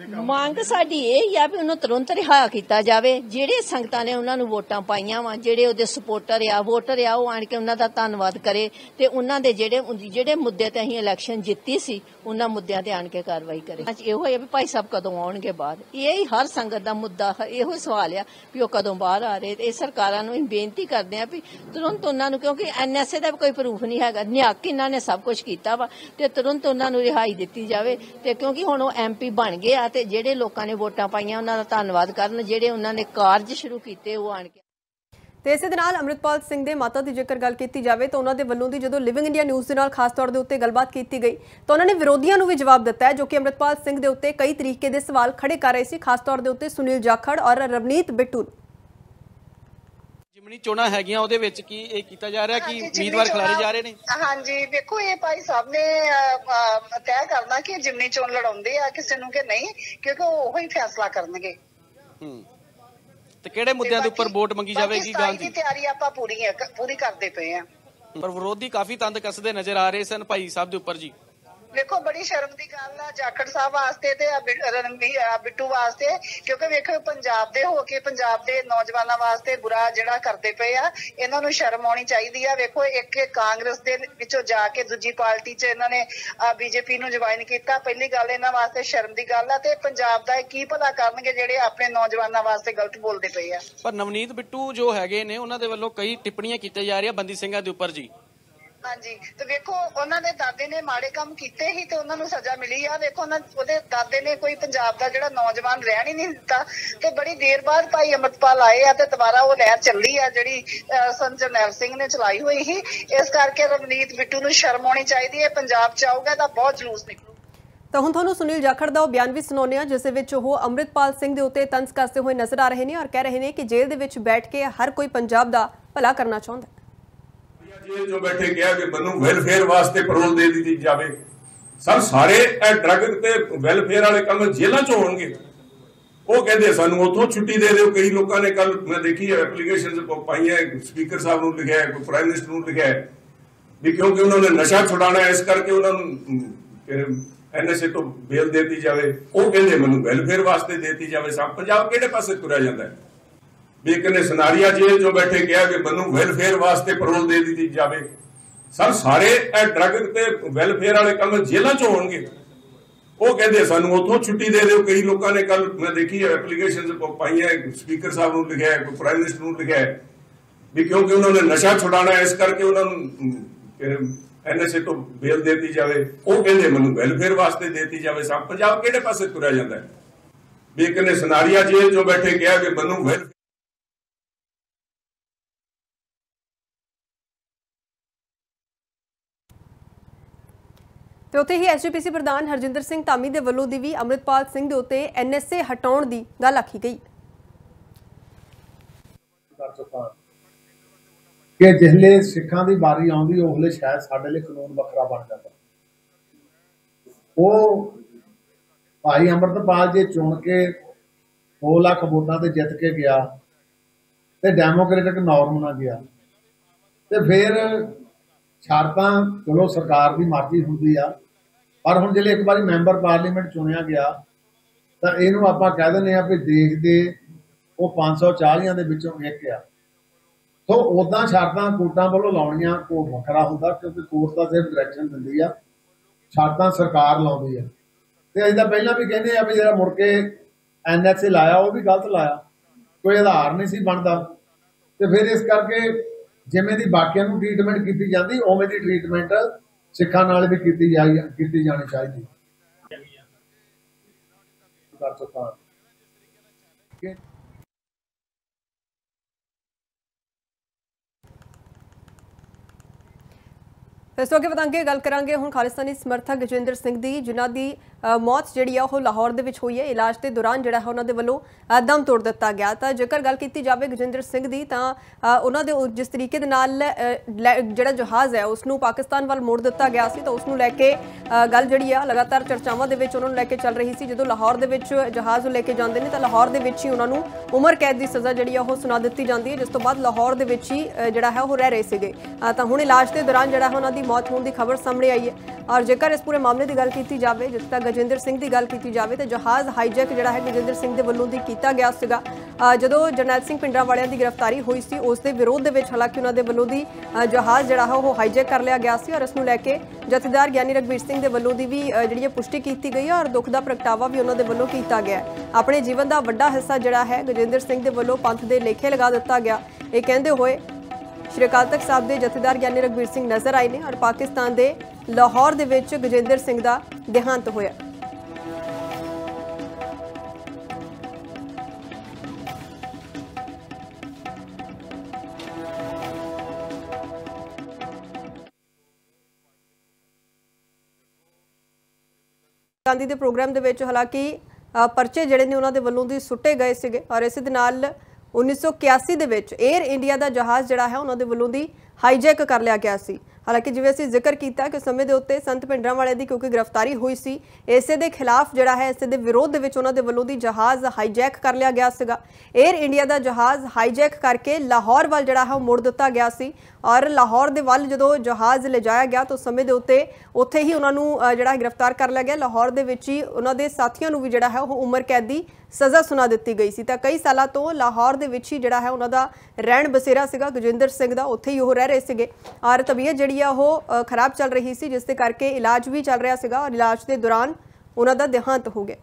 ਮੰਗ ਸਾਡੀ ਇਹ ਹੀ ਆ ਵੀ ਉਹਨੂੰ ਤੁਰੰਤ ਰਿਹਾ ਕੀਤਾ ਜਾਵੇ। ਜਿਹੜੇ ਸੰਗਤਾਂ ਨੇ ਉਹਨਾਂ ਨੂੰ ਵੋਟਾਂ ਪਾਈਆਂ ਵਾ, ਜਿਹੜੇ ਉਹਦੇ ਸਪੋਰਟਰ ਆ ਵੋਟਰ ਆ, ਉਹ ਆਣ ਕੇ ਉਹਨਾਂ ਦਾ ਧੰਨਵਾਦ ਕਰੇ ਤੇ ਉਹਨਾਂ ਦੇ ਜਿਹੜੇ ਜਿਹੜੇ ਮੁੱਦੇ ਤੇ ਅਸੀਂ ਇਲੈਕਸ਼ਨ ਜਿੱਤੀ ਸੀ, ਉਹਨਾਂ ਮੁੱਦਿਆਂ ਤੇ ਆਣ ਕੇ ਕਾਰਵਾਈ ਕਰੇ। ਅੱਜ ਇਹੋ ਹੈ ਵੀ ਭਾਈ ਸਾਹਿਬ ਕਦੋਂ ਆਉਣਗੇ ਬਾਹਰ ਇਹ ਹੀ ਹਰ ਸੰਗਤ ਦਾ ਮੁੱਦਾ ਇਹੋ ਹੀ ਸਵਾਲ ਆ ਵੀ ਉਹ ਕਦੋਂ ਬਾਹਰ ਆ ਰਹੇ। ਤੇ ਇਹ ਸਰਕਾਰਾਂ ਨੂੰ ਬੇਨਤੀ ਕਰਦੇ ਆ ਵੀ ਤੁਰੰਤ ਉਹਨਾਂ ਨੂੰ ਕਿਉਂਕਿ ਐਨਐਸਏ ਦਾ ਵੀ ਕੋਈ ਪ੍ਰੂਫ ਨਹੀਂ ਹੈਗਾ। ਨਿਹੱਕ ਇਹਨਾਂ ਨੇ ਸਭ ਕੁਝ ਕੀਤਾ ਵਾ ਤੇ ਤੁਰੰਤ ਉਹਨਾਂ ਨੂੰ ਰਿਹਾਈ ਦਿੱਤੀ ਜਾਵੇ ਤੇ ਕਿਉਂਕਿ ਹੁਣ ਉਹ ਐਮਪੀ ਬਣ ਗਏ ਆ ਤੇ ਜਿਹੜੇ ਲੋਕਾਂ ਨੇ ਵੋਟਾਂ ਪਾਈਆਂ ਉਹਨਾਂ ਦਾ ਧੰਨਵਾਦ ਕਰਨ, ਜਿਹੜੇ ਉਹਨਾਂ ਨੇ ਕਾਰਜ ਸ਼ੁਰੂ ਕੀਤੇ ਉਹ ਆਣ ਕੇ ਤੇ ਇਸੇ ਦੇ ਨਾਲ ਅੰਮ੍ਰਿਤਪਾਲ ਸਿੰਘ ਦੇ ਮਾਤਾ ਦੀ ਜੇਕਰ ਗੱਲ ਕੀਤੀ ਜਾਵੇ ਤਾਂ ਉਹਨਾਂ ਦੇ ਵੱਲੋਂ ਦੀ ਜਦੋਂ ਲਿਵਿੰਗ ਇੰਡੀਆ ਨਿਊਜ਼ ਦੇ ਨਾਲ ਖਾਸ ਤੌਰ ਦੇ ਉੱਤੇ ਗੱਲਬਾਤ ਕੀਤੀ ਗਈ, ਤਾਂ ਉਹਨਾਂ ਨੇ ਵਿਰੋਧੀਆਂ ਨੂੰ ਵੀ ਜਵਾਬ ਦਿੱਤਾ ਹੈ, ਜੋ ਕਿ ਅੰਮ੍ਰਿਤਪਾਲ ਸਿੰਘ ਦੇ ਉੱਤੇ ਕਈ ਤਰੀਕੇ ਦੇ ਸਵਾਲ ਖੜੇ ਕਰ ਰਹੇ ਸੀ, ਖਾਸ ਤੌਰ ਦੇ ਉੱਤੇ ਸੁਨੀਲ ਜਾਖੜ ਔਰ ਰਵਨੀਤ ਬਿੱਟੂ। ਜਿਮਣੀ ਚੋਣਾਂ ਹੈਗੀਆਂ ਉਹਦੇ ਵਿੱਚ ਕੀ ਇਹ ਕੀਤਾ ਜਾ ਰਿਹਾ ਕਿ ਉਮੀਦਵਾਰ ਖਿਲਾਰੇ ਜਾ ਰਹੇ ਨੇ? ਹਾਂਜੀ ਵੇਖੋ ਇਹ ਭਾਈ ਸਾਹਿਬ ਨੇ ਤੈਅ ਕਰਨਾ ਕਿ ਜਿਮਨੀ ਚੋਣ ਲੜਾਉਂਦੇ ਆ ਕਿਸੇ ਨੂੰ ਕਿ ਨਹੀਂ ਕਿਉਂਕਿ ਉਹ ਉਹੀ ਫੈਸਲਾ ਕਰਨਗੇ। ਹੂੰ। ਤੇ ਕਿਹੜੇ ਮੁੱਦਿਆਂ ਦੇ ਉੱਪਰ ਵੋਟ ਮੰਗੀ ਜਾਵੇਗੀ ਗਾਂਧੀ? ਦੀ ਤਿਆਰੀ ਆਪਾਂ ਪੂਰੀ ਹੈ ਪੂਰੀ ਕਰਦੇ ਪਏ ਆ। ਪਰ ਵਿਰੋਧੀ ਕਾਫੀ ਤੰਦ ਕੱਸਦੇ ਨਜ਼ਰ ਆ ਰਹੇ ਸਨ ਭਾਈ ਸਾਹਿਬ ਦੇ ਉੱਪਰ ਜੀ। ਵੇਖੋ, ਬੜੀ ਸ਼ਰਮ ਦੀ ਗੱਲ ਆ ਜਾਖੜ ਸਾਹਿਬ ਵਾਸਤੇ ਤੇ ਰਣਵੀਰ ਬਿੱਟੂ ਵਾਸਤੇ, ਕਿਉਂਕਿ ਵੇਖੋ, ਪੰਜਾਬ ਦੇ ਹੋ ਕੇ ਪੰਜਾਬ ਦੇ ਨੌਜਵਾਨਾਂ ਵਾਸਤੇ ਬੁਰਾ ਜਿਹੜਾ ਕਰਦੇ ਪਏ ਆ, ਇਹਨਾਂ ਨੂੰ ਸ਼ਰਮ ਆਉਣੀ ਚਾਹੀਦੀ ਆ। ਵੇਖੋ ਇੱਕ ਕਾਂਗਰਸ ਦੇ ਵਿੱਚੋਂ ਜਾ ਕੇ ਦੂਜੀ ਪਾਰਟੀ 'ਚ ਇਹਨਾਂ ਨੇ ਬੀਜੇਪੀ ਨੂੰ ਜੁਆਇਨ ਕੀਤਾ। ਪਹਿਲੀ ਗੱਲ ਇਹਨਾਂ ਵਾਸਤੇ ਸ਼ਰਮ ਦੀ ਗੱਲ ਆ ਤੇ ਪੰਜਾਬ ਦਾ ਇਹ ਕੀ ਭਲਾ ਕਰਨਗੇ ਜਿਹੜੇ ਆਪਣੇ ਨੌਜਵਾਨਾਂ ਵਾਸਤੇ ਗਲਤ ਬੋਲਦੇ ਪਏ ਆ? ਪਰ ਨਵਨੀਤ ਬਿੱਟੂ ਜੋ ਹੈਗੇ ਨੇ, ਉਹਨਾਂ ਦੇ ਵੱਲੋਂ ਕਈ ਟਿੱਪਣੀਆਂ ਕੀਤੀਆਂ ਜਾ ਰਹੀਆਂ ਬੰਦੀ ਸਿੰਘਾਂ ਦੇ ਉੱਪਰ ਜੀ। ਹਾਂਜੀ। ਤੇ ਵੇਖੋ ਉਹਨਾਂ ਦੇ ਦਾਦੇ ਨੇ ਮਾੜੇ ਕੰਮ ਕੀਤੇ ਹੀ ਤੇ ਉਹਨਾਂ ਨੂੰ ਸਜ਼ਾ ਮਿਲੀ ਆ। ਵੇਖੋ ਉਹਨਾਂ ਉਹਦੇ ਦਾਦੇ ਨੇ ਕੋਈ ਪੰਜਾਬ ਦਾ ਜਿਹੜਾ ਨੌਜਵਾਨ ਰਹਿਣ ਹੀ ਨਹੀਂ ਦਿੱਤਾ ਤੇ ਬੜੀ ਦੇਰ ਬਾਅਦ ਭਾਈ ਅਮਰਪਾਲ ਆਏ ਆ ਤੇ ਦੁਬਾਰਾ ਉਹ ਲਹਿਰ ਚੱਲੀ ਆ ਜਿਹੜੀ ਅਹ, ਸਿੰਘ ਨੇ ਚਲਾਈ ਹੋਈ ਸੀ। ਇਸ ਕਰਕੇ ਰਵਨੀਤ ਬਿੱਟੂ ਨੂੰ ਸ਼ਰਮ ਆਉਣੀ ਚਾਹੀਦੀ ਹੈ। ਪੰਜਾਬ ਚ ਆਊਗਾ ਤਾਂ ਬਹੁਤ ਜਲੂਸ ਨਿਕਲੂ। ਤਾਂ ਹੁਣ ਤੁਹਾਨੂੰ ਸੁਨੀਲ ਜਾਖੜ ਦਾ ਉਹ ਬਿਆਨ ਵੀ ਸੁਣਾਉਂਦੇ ਆ ਜਿਸ ਦੇ ਵਿੱਚ ਉਹ ਅੰਮ੍ਰਿਤਪਾਲ ਸਿੰਘ ਦੇ ਉੱਤੇ ਤੰਸ ਕੱਸਦੇ ਹੋਏ ਨਜ਼ਰ ਆ ਰਹੇ ਨੇ ਔਰ ਕਹਿ ਰਹੇ ਨੇ ਕਿ ਜੇਲ੍ਹ ਦੇ ਵਿੱਚ ਬੈਠ ਕੇ ਹਰ ਕੋਈ ਪੰਜਾਬ ਦਾ ਭਲਾ ਕਰਨਾ ਚਾਹੁੰਦਾ ਹੈ। ਜੇਲ੍ਹ ਜੋ ਬੈਠੇ ਕਿਹਾ ਕਿ ਮੈਨੂੰ ਵੈਲਫੇਅਰ ਵਾਸਤੇ ਪਰੋਲ ਦੇ ਦਿੱਤੀ ਜਾਵੇ। ਸਰ, ਸਾਰੇ ਇਹ ਡਰੱਗ ਤੇ ਵੈਲਫੇਅਰ ਵਾਲੇ ਕੰਮ ਜੇਲ੍ਹਾਂ 'ਚ ਹੋਣਗੇ। ਉਹ ਕਹਿੰਦੇ ਸਾਨੂੰ ਉੱਥੋਂ ਛੁੱਟੀ ਦੇ ਦਿਓ, ਕਈ ਲੋਕਾਂ ਨੇ ਕੱਲ ਮੈਂ ਦੇਖੀ ਐਪਲੀਕੇਸ਼ਨਸ ਪਾਈਆਂ ਸਪੀਕਰ ਸਾਹਿਬ ਨੂੰ ਲਿਖਿਆ, ਕੋਈ ਪ੍ਰਾਈਮ ਮਿਨਿਸਟਰ ਨੂੰ ਲਿਖਿਆ। ਵੀ ਕਿਉਂਕਿ ਉਹਨਾਂ ਨੇ ਨਸ਼ਾ ਛੁਡਾਣਾ ਇਸ ਕਰਕੇ ਉਹਨਾਂ ਨੂੰ ਐਨਐਸਏ ਤੋਂ ਬੇਲ ਦੇਤੀ ਜਾਵੇ। ਉਹ ਕਹਿੰਦੇ ਮੈਨੂੰ ਵੈਲਫੇਅਰ ਵਾਸਤੇ ਦੇਤੀ ਜਾਵੇ। ਸਭ ਪੰਜਾਬ ਕਿਹੜੇ ਪਾਸੇ ਤੁਰਿਆ ਜਾਂਦਾ ਹੈ? ਵੀ ਇੱਕ ਨੇ ਸਨਾਰੀਆ ਜੇਲ੍ਹ 'ਚੋਂ ਬੈਠੇ ਕਿਹਾ ਕਿ ਮੈਨੂੰ ਵੈਲਫੇਅਰ ਵਾਸਤੇ ਪਰੋਲ ਦੇ ਦਿੱਤੀ ਜਾਵੇ। ਸਰ ਸਾਰੇ ਇਹ ਡਰੱਗ ਤੇ ਵੈਲਫੇਅਰ ਵਾਲੇ ਕੰਮ ਜੇਲ੍ਹਾਂ 'ਚ ਹੋਣਗੇ। ਉਹ ਕਹਿੰਦੇ ਸਾਨੂੰ ਉੱਥੋਂ ਛੁੱਟੀ ਦੇ ਦਿਓ। ਕਈ ਲੋਕਾਂ ਨੇ ਕੱਲ ਮੈਂ ਦੇਖੀ ਐਪਲੀਕੇਸ਼ਨਸ ਪਾਈਆਂ ਸਪੀਕਰ ਸਾਹਿਬ ਨੂੰ ਲਿਖਿਆ ਹੈ, ਪ੍ਰਾਈਮ ਮਿਨਿਸਟਰ ਨੂੰ ਲਿਖਿਆ ਹੈ, ਵੀ ਕਿਉਂਕਿ ਉਹਨਾਂ ਨੇ ਨਸ਼ਾ ਛੁਡਾਣਾ ਇਸ ਕਰਕੇ ਉਹਨਾਂ ਨੂੰ ਐਨਐਸਏ ਤੋਂ ਬੇਲ ਦੇਤੀ ਜਾਵੇ। ਉਹ ਕਹਿੰਦੇ ਮੈਨੂੰ ਵੈਲਫੇਅਰ ਵਾਸਤੇ ਦੇਤੀ ਜਾਵੇ। ਸਭ ਪੰਜਾਬ ਕਿਹੜੇ ਪਾਸੇ ਤੁਰਿਆ ਜਾਂਦਾ ਹੈ? ਵੀ ਇੱਕ ਨੇ ਸਨਾਰੀਆ ਜੇਲ੍ਹ 'ਚੋਂ ਬੈਠੇ ਕਿਹਾ ਕਿ ਮੈਨੂੰ ਵੈਲ ਤੇ ਉੱਥੇ ਹੀ ਐਸਜੀਪੀਸੀ ਪ੍ਰਧਾਨ ਹਰਜਿੰਦਰ ਸਿੰਘ ਧਾਮੀ ਦੇ ਵੱਲੋਂ ਦੀ ਵੀ ਅੰਮ੍ਰਿਤਪਾਲ ਸਿੰਘ ਦੇ ਉੱਤੇ ਐਨਐਸਏ ਹਟਾਉਣ ਦੀ ਗੱਲ ਆਖੀ ਗਈ। ਕਿ ਜਿਹਲੇ ਸਿੱਖਾਂ ਦੀ ਵਾਰੀ ਆਉਂਦੀ, ਉਹਲੇ ਸ਼ਾਇਦ ਸਾਡੇ ਲਈ ਕਾਨੂੰਨ ਵੱਖਰਾ ਬਣ ਜਾਂਦਾ। ਉਹ ਭਾਈ ਅੰਮ੍ਰਿਤਪਾਲ ਜੀ ਚੁਣ ਕੇ 2 ਲੱਖ ਵੋਟਾਂ ਤੇ ਜਿੱਤ ਕੇ ਗਿਆ ਤੇ ਡੈਮੋਕ੍ਰੈਟਿਕ ਨਾਰਮ ਨਾਲ ਗਿਆ। ਤੇ ਫਿਰ ਸ਼ਰਤਾਂ ਚਲੋ ਸਰਕਾਰ ਦੀ ਮਰਜ਼ੀ ਹੁੰਦੀ ਆ। ਪਰ ਹੁਣ ਜਿਹੜੇ ਇੱਕ ਵਾਰੀ ਮੈਂਬਰ ਪਾਰਲੀਮੈਂਟ ਚੁਣਿਆ ਗਿਆ, ਤਾਂ ਇਹਨੂੰ ਆਪਾਂ ਕਹਿ ਦਿੰਦੇ ਆ ਵੀ ਦੇਸ਼ ਉਹ 540 ਦੇ ਵਿੱਚੋਂ ਇੱਕ ਆ। ਸੋ ਉਦਾਂ ਸ਼ਰਤਾਂ ਕੋਰਟਾਂ ਵੱਲੋਂ ਲਾਉਣੀਆਂ ਕੋ ਵੱਖਰਾ ਹੁੰਦਾ ਕਿਉਂਕਿ ਕੋਰਟ ਦਾ ਸਿਰਫ ਡਾਇਰੈਕਸ਼ਨ ਦਿੰਦੀ ਆ, ਸ਼ਰਤਾਂ ਸਰਕਾਰ ਲਾਉਂਦੀ ਆ। ਤੇ ਅਸੀਂ ਤਾਂ ਪਹਿਲਾਂ ਵੀ ਕਹਿੰਦੇ ਆ ਵੀ ਜਿਹੜਾ ਮੁੜ ਕੇ ਐਨਐਕਸ ਲਾਇਆ, ਉਹ ਵੀ ਗਲਤ ਲਾਇਆ। ਕੋਈ ਆਧਾਰ ਨਹੀਂ ਸੀ ਬਣਦਾ। ਤੇ ਫਿਰ ਇਸ ਕਰਕੇ ਜਿਵੇਂ ਦੀ ਬਾਕੀਆਂ ਨੂੰ ਟ੍ਰੀਟਮੈਂਟ ਕੀਤੀ ਜਾਂਦੀ, ਉਵੇਂ ਦੀ ਟ੍ਰੀਟਮੈਂਟ ਸਿੱਖਾਂ ਨਾਲ ਵੀ ਕੀਤੀ ਜਾਈ ਕੀਤੀ ਜਾਣੀ ਚਾਹੀਦੀ। ਕਰ ਚੁੱਕਾ ਕਿ ਇਸ ਤੋਂ ਅੱਗੇ ਵਧਾਂਗੇ, ਗੱਲ ਕਰਾਂਗੇ ਹੁਣ ਖਾਲਿਸਤਾਨੀ ਸਮਰਥਕ ਗਜਿੰਦਰ ਸਿੰਘ ਦੀ, ਜਿਨ੍ਹਾਂ ਦੀ ਮੌਤ ਜਿਹੜੀ ਆ ਉਹ ਲਾਹੌਰ ਦੇ ਵਿੱਚ ਹੋਈ ਹੈ। ਇਲਾਜ ਦੇ ਦੌਰਾਨ ਜਿਹੜਾ ਹੈ ਉਹਨਾਂ ਦੇ ਵੱਲੋਂ ਦਮ ਤੋੜ ਦਿੱਤਾ ਗਿਆ। ਤਾਂ ਜੇਕਰ ਗੱਲ ਕੀਤੀ ਜਾਵੇ ਗਜਿੰਦਰ ਸਿੰਘ ਦੀ, ਤਾਂ ਉਹਨਾਂ ਦੇ ਜਿਸ ਤਰੀਕੇ ਦੇ ਨਾਲ ਲੈ- ਜਿਹੜਾ ਜਹਾਜ਼ ਹੈ ਉਸ ਨੂੰ ਪਾਕਿਸਤਾਨ ਵੱਲ ਮੋੜ ਦਿੱਤਾ ਗਿਆ ਸੀ। ਤਾਂ ਉਸ ਨੂੰ ਲੈ ਕੇ ਗੱਲ ਜਿਹੜੀ ਆ, ਲਗਾਤਾਰ ਚਰਚਾਵਾਂ ਦੇ ਵਿੱਚ ਉਹਨਾਂ ਨੂੰ ਲੈ ਕੇ ਚੱਲ ਰਹੀ ਸੀ। ਜਦੋਂ ਲਾਹੌਰ ਦੇ ਵਿੱਚ ਜਹਾਜ਼ ਨੂੰ ਲੈ ਕੇ ਜਾਂਦੇ ਨੇ, ਤਾਂ ਲਾਹੌਰ ਦੇ ਵਿੱਚ ਹੀ ਉਹਨਾਂ ਨੂੰ ਉਮਰ ਕੈਦ ਦੀ ਸਜ਼ਾ ਜਿਹੜੀ ਆ ਉਹ ਸੁਣਾ ਦਿੱਤੀ ਜਾਂਦੀ ਹੈ। ਜਿਸ ਤੋਂ ਬਾਅਦ ਲਾਹੌਰ ਦੇ ਵਿੱਚ ਹੀ ਜਿਹੜਾ ਹੈ ਉਹ ਰਹਿ ਰਹੇ ਸੀਗੇ। ਤਾਂ ਹੁਣ ਇਲਾਜ ਦੇ ਦੌਰਾਨ ਜਿਹੜਾ ਹੈ ਉਹਨਾਂ ਦੀ ਮੌਤ ਹੋਣ ਦੀ ਖਬਰ ਸਾਹਮਣੇ ਆਈ ਹੈ। ਔਰ ਜੇਕਰ ਇਸ ਪੂਰੇ ਮਾਮਲੇ ਦੀ ਗੱਲ ਕੀਤੀ ਜਾਵੇ, ਜਿਸ ਤੱਕ ਗਜਿੰਦਰ ਸਿੰਘ ਦੀ ਗੱਲ ਕੀਤੀ ਜਾਵੇ ਤਾਂ ਜਹਾਜ਼ ਹਾਈਜੈਕ ਜਿਹੜਾ ਹੈ ਗਜਿੰਦਰ ਸਿੰਘ ਦੇ ਵੱਲੋਂ ਦੀ ਕੀਤਾ ਗਿਆ ਸੀਗਾ। ਜਦੋਂ ਜਰਨੈਲ ਸਿੰਘ ਪਿੰਡਰਾਂ ਵਾਲਿਆਂ ਦੀ ਗ੍ਰਿਫਤਾਰੀ ਹੋਈ ਸੀ, ਉਸ ਦੇ ਵਿਰੋਧ ਦੇ ਵਿੱਚ ਹਾਲਾਂਕਿ ਉਹਨਾਂ ਦੇ ਵੱਲੋਂ ਦੀ ਜਹਾਜ਼ ਜਿਹੜਾ ਹੈ ਉਹ ਹਾਈਜੈਕ ਕਰ ਲਿਆ ਗਿਆ ਸੀ ਔਰ ਇਸ ਨੂੰ ਲੈ ਕੇ ਜਥੇਦਾਰ ਗਿਆਨੀ ਰਗਵੀਰ ਸਿੰਘ ਦੇ ਵੱਲੋਂ ਦੀ ਵੀ ਜਿਹੜੀ ਹੈ ਪੁਸ਼ਟੀ ਕੀਤੀ ਗਈ ਹੈ ਔਰ ਦੁੱਖ ਦਾ ਪ੍ਰਗਟਾਵਾ ਵੀ ਉਹਨਾਂ ਦੇ ਵੱਲੋਂ ਕੀਤਾ ਗਿਆ ਆਪਣੇ ਜੀਵਨ ਦਾ ਵੱਡਾ ਹਿੱਸਾ ਜਿਹੜਾ ਹੈ ਗਜਿੰਦਰ ਸਿੰਘ ਦੇ ਵੱਲੋਂ ਪੰਥ ਦੇ ਲੇਖੇ ਲਗਾ ਦਿੱਤਾ ਗਿਆ। ਇਹ ਕਹਿੰਦੇ ਹੋਏ ਸ਼੍ਰੀ ਅਕਾਲ ਤਖਤ ਸਾਹਿਬ ਦੇ ਜਥੇਦਾਰ ਗਿਆਨੀ ਰਗਵੀਰ ਸਿੰਘ ਨਜ਼ਰ ਆਏ ਨੇ ਔਰ ਪਾਕਿਸਤਾਨ ਦੇ ਲਾਹੌਰ ਦੇ ਵਿੱਚ ਗਜਿੰਦਰ ਸਿੰਘ ਦਾ ਦੇਹਾਂਤ ਹੋਇਆ। ਗਾਂਧੀ ਦੇ ਪ੍ਰੋਗਰਾਮ ਦੇ ਵਿੱਚ ਹਾਲਾਂਕਿ ਪਰਚੇ ਜਿਹੜੇ ਨੇ ਉਹਨਾਂ ਦੇ ਵੱਲੋਂ ਦੀ ਸੁੱਟੇ ਗਏ ਸੀਗੇ ਔਰ ਇਸੇ ਦੇ ਨਾਲ 1981 ਦੇ ਵਿੱਚ 에ਅਰ ਇੰਡੀਆ ਦਾ ਜਹਾਜ਼ ਜਿਹੜਾ ਹੈ ਉਹਨਾਂ ਦੇ ਵੱਲੋਂ ਦੀ ਹਾਈਜੈਕ ਕਰ ਲਿਆ ਗਿਆ ਸੀ। ਹਾਲਾਂਕਿ ਜਿਵੇਂ ਅਸੀਂ ਜ਼ਿਕਰ ਕੀਤਾ ਕਿ ਸਮੇਂ ਦੇ ਉੱਤੇ ਸੰਤ ਪਿੰਡਰਾਂ ਵਾਲੇ ਦੀ ਕਿਉਂਕਿ ਗ੍ਰਿਫਤਾਰੀ ਹੋਈ ਸੀ, ਇਸੇ ਦੇ ਖਿਲਾਫ ਜਿਹੜਾ ਹੈ, ਇਸੇ ਦੇ ਵਿਰੋਧ ਦੇ ਵਿੱਚ ਉਹਨਾਂ ਦੇ ਵੱਲੋਂ ਦੀ ਜਹਾਜ਼ ਹਾਈਜੈਕ ਕਰ ਲਿਆ ਗਿਆ ਸੀਗਾ। 에ਅਰ ਇੰਡੀਆ ਦਾ ਜਹਾਜ਼ ਹਾਈਜੈਕ ਕਰਕੇ ਲਾਹੌਰ ਵੱਲ ਜਿਹੜਾ ਹੈ ਉਹ ਮੋੜ ਦਿੱਤਾ ਗਿਆ ਸੀ। ਔਰ ਲਾਹੌਰ ਦੇ ਵੱਲ ਜਦੋਂ ਜਹਾਜ਼ ਲਿਜਾਇਆ ਗਿਆ ਤਾਂ ਉਸ ਸਮੇਂ ਦੇ ਉੱਤੇ ਉੱਥੇ ਹੀ ਉਹਨਾਂ ਨੂੰ ਜਿਹੜਾ ਗ੍ਰਿਫਤਾਰ ਕਰ ਲਿਆ ਗਿਆ। ਲਾਹੌਰ ਦੇ ਵਿੱਚ ਹੀ ਉਹਨਾਂ ਦੇ ਸਾਥੀਆਂ ਨੂੰ ਵੀ ਜਿਹੜਾ ਹੈ ਉਹ ਉਮਰ ਕੈਦ ਦੀ ਸਜ਼ਾ ਸੁਣਾ ਦਿੱਤੀ ਗਈ ਸੀ। ਤਾਂ ਕਈ ਸਾਲਾਂ ਤੋਂ ਲਾਹੌਰ ਦੇ ਵਿੱਚ ਹੀ ਜਿਹੜਾ ਹੈ ਉਹਨਾਂ ਦਾ ਰਹਿਣ ਬਸੇਰਾ ਸੀਗਾ। ਗਜਿੰਦਰ ਸਿੰਘ ਦਾ ਉੱਥੇ ਹੀ ਉਹ ਰਹਿ ਰਹੇ ਸੀਗੇ। ਔਰ ਤਬੀਅਤ ਜਿਹੜੀ ਆ ਉਹ ਖਰਾਬ ਚੱਲ ਰਹੀ ਸੀ, ਜਿਸ ਦੇ ਕਰਕੇ ਇਲਾਜ ਵੀ ਚੱਲ ਰਿਹਾ ਸੀਗਾ ਔਰ ਇਲਾਜ ਦੇ ਦੌਰਾਨ ਉਹਨਾਂ ਦਾ ਦੇਹਾਂਤ ਹੋ ਗਿਆ।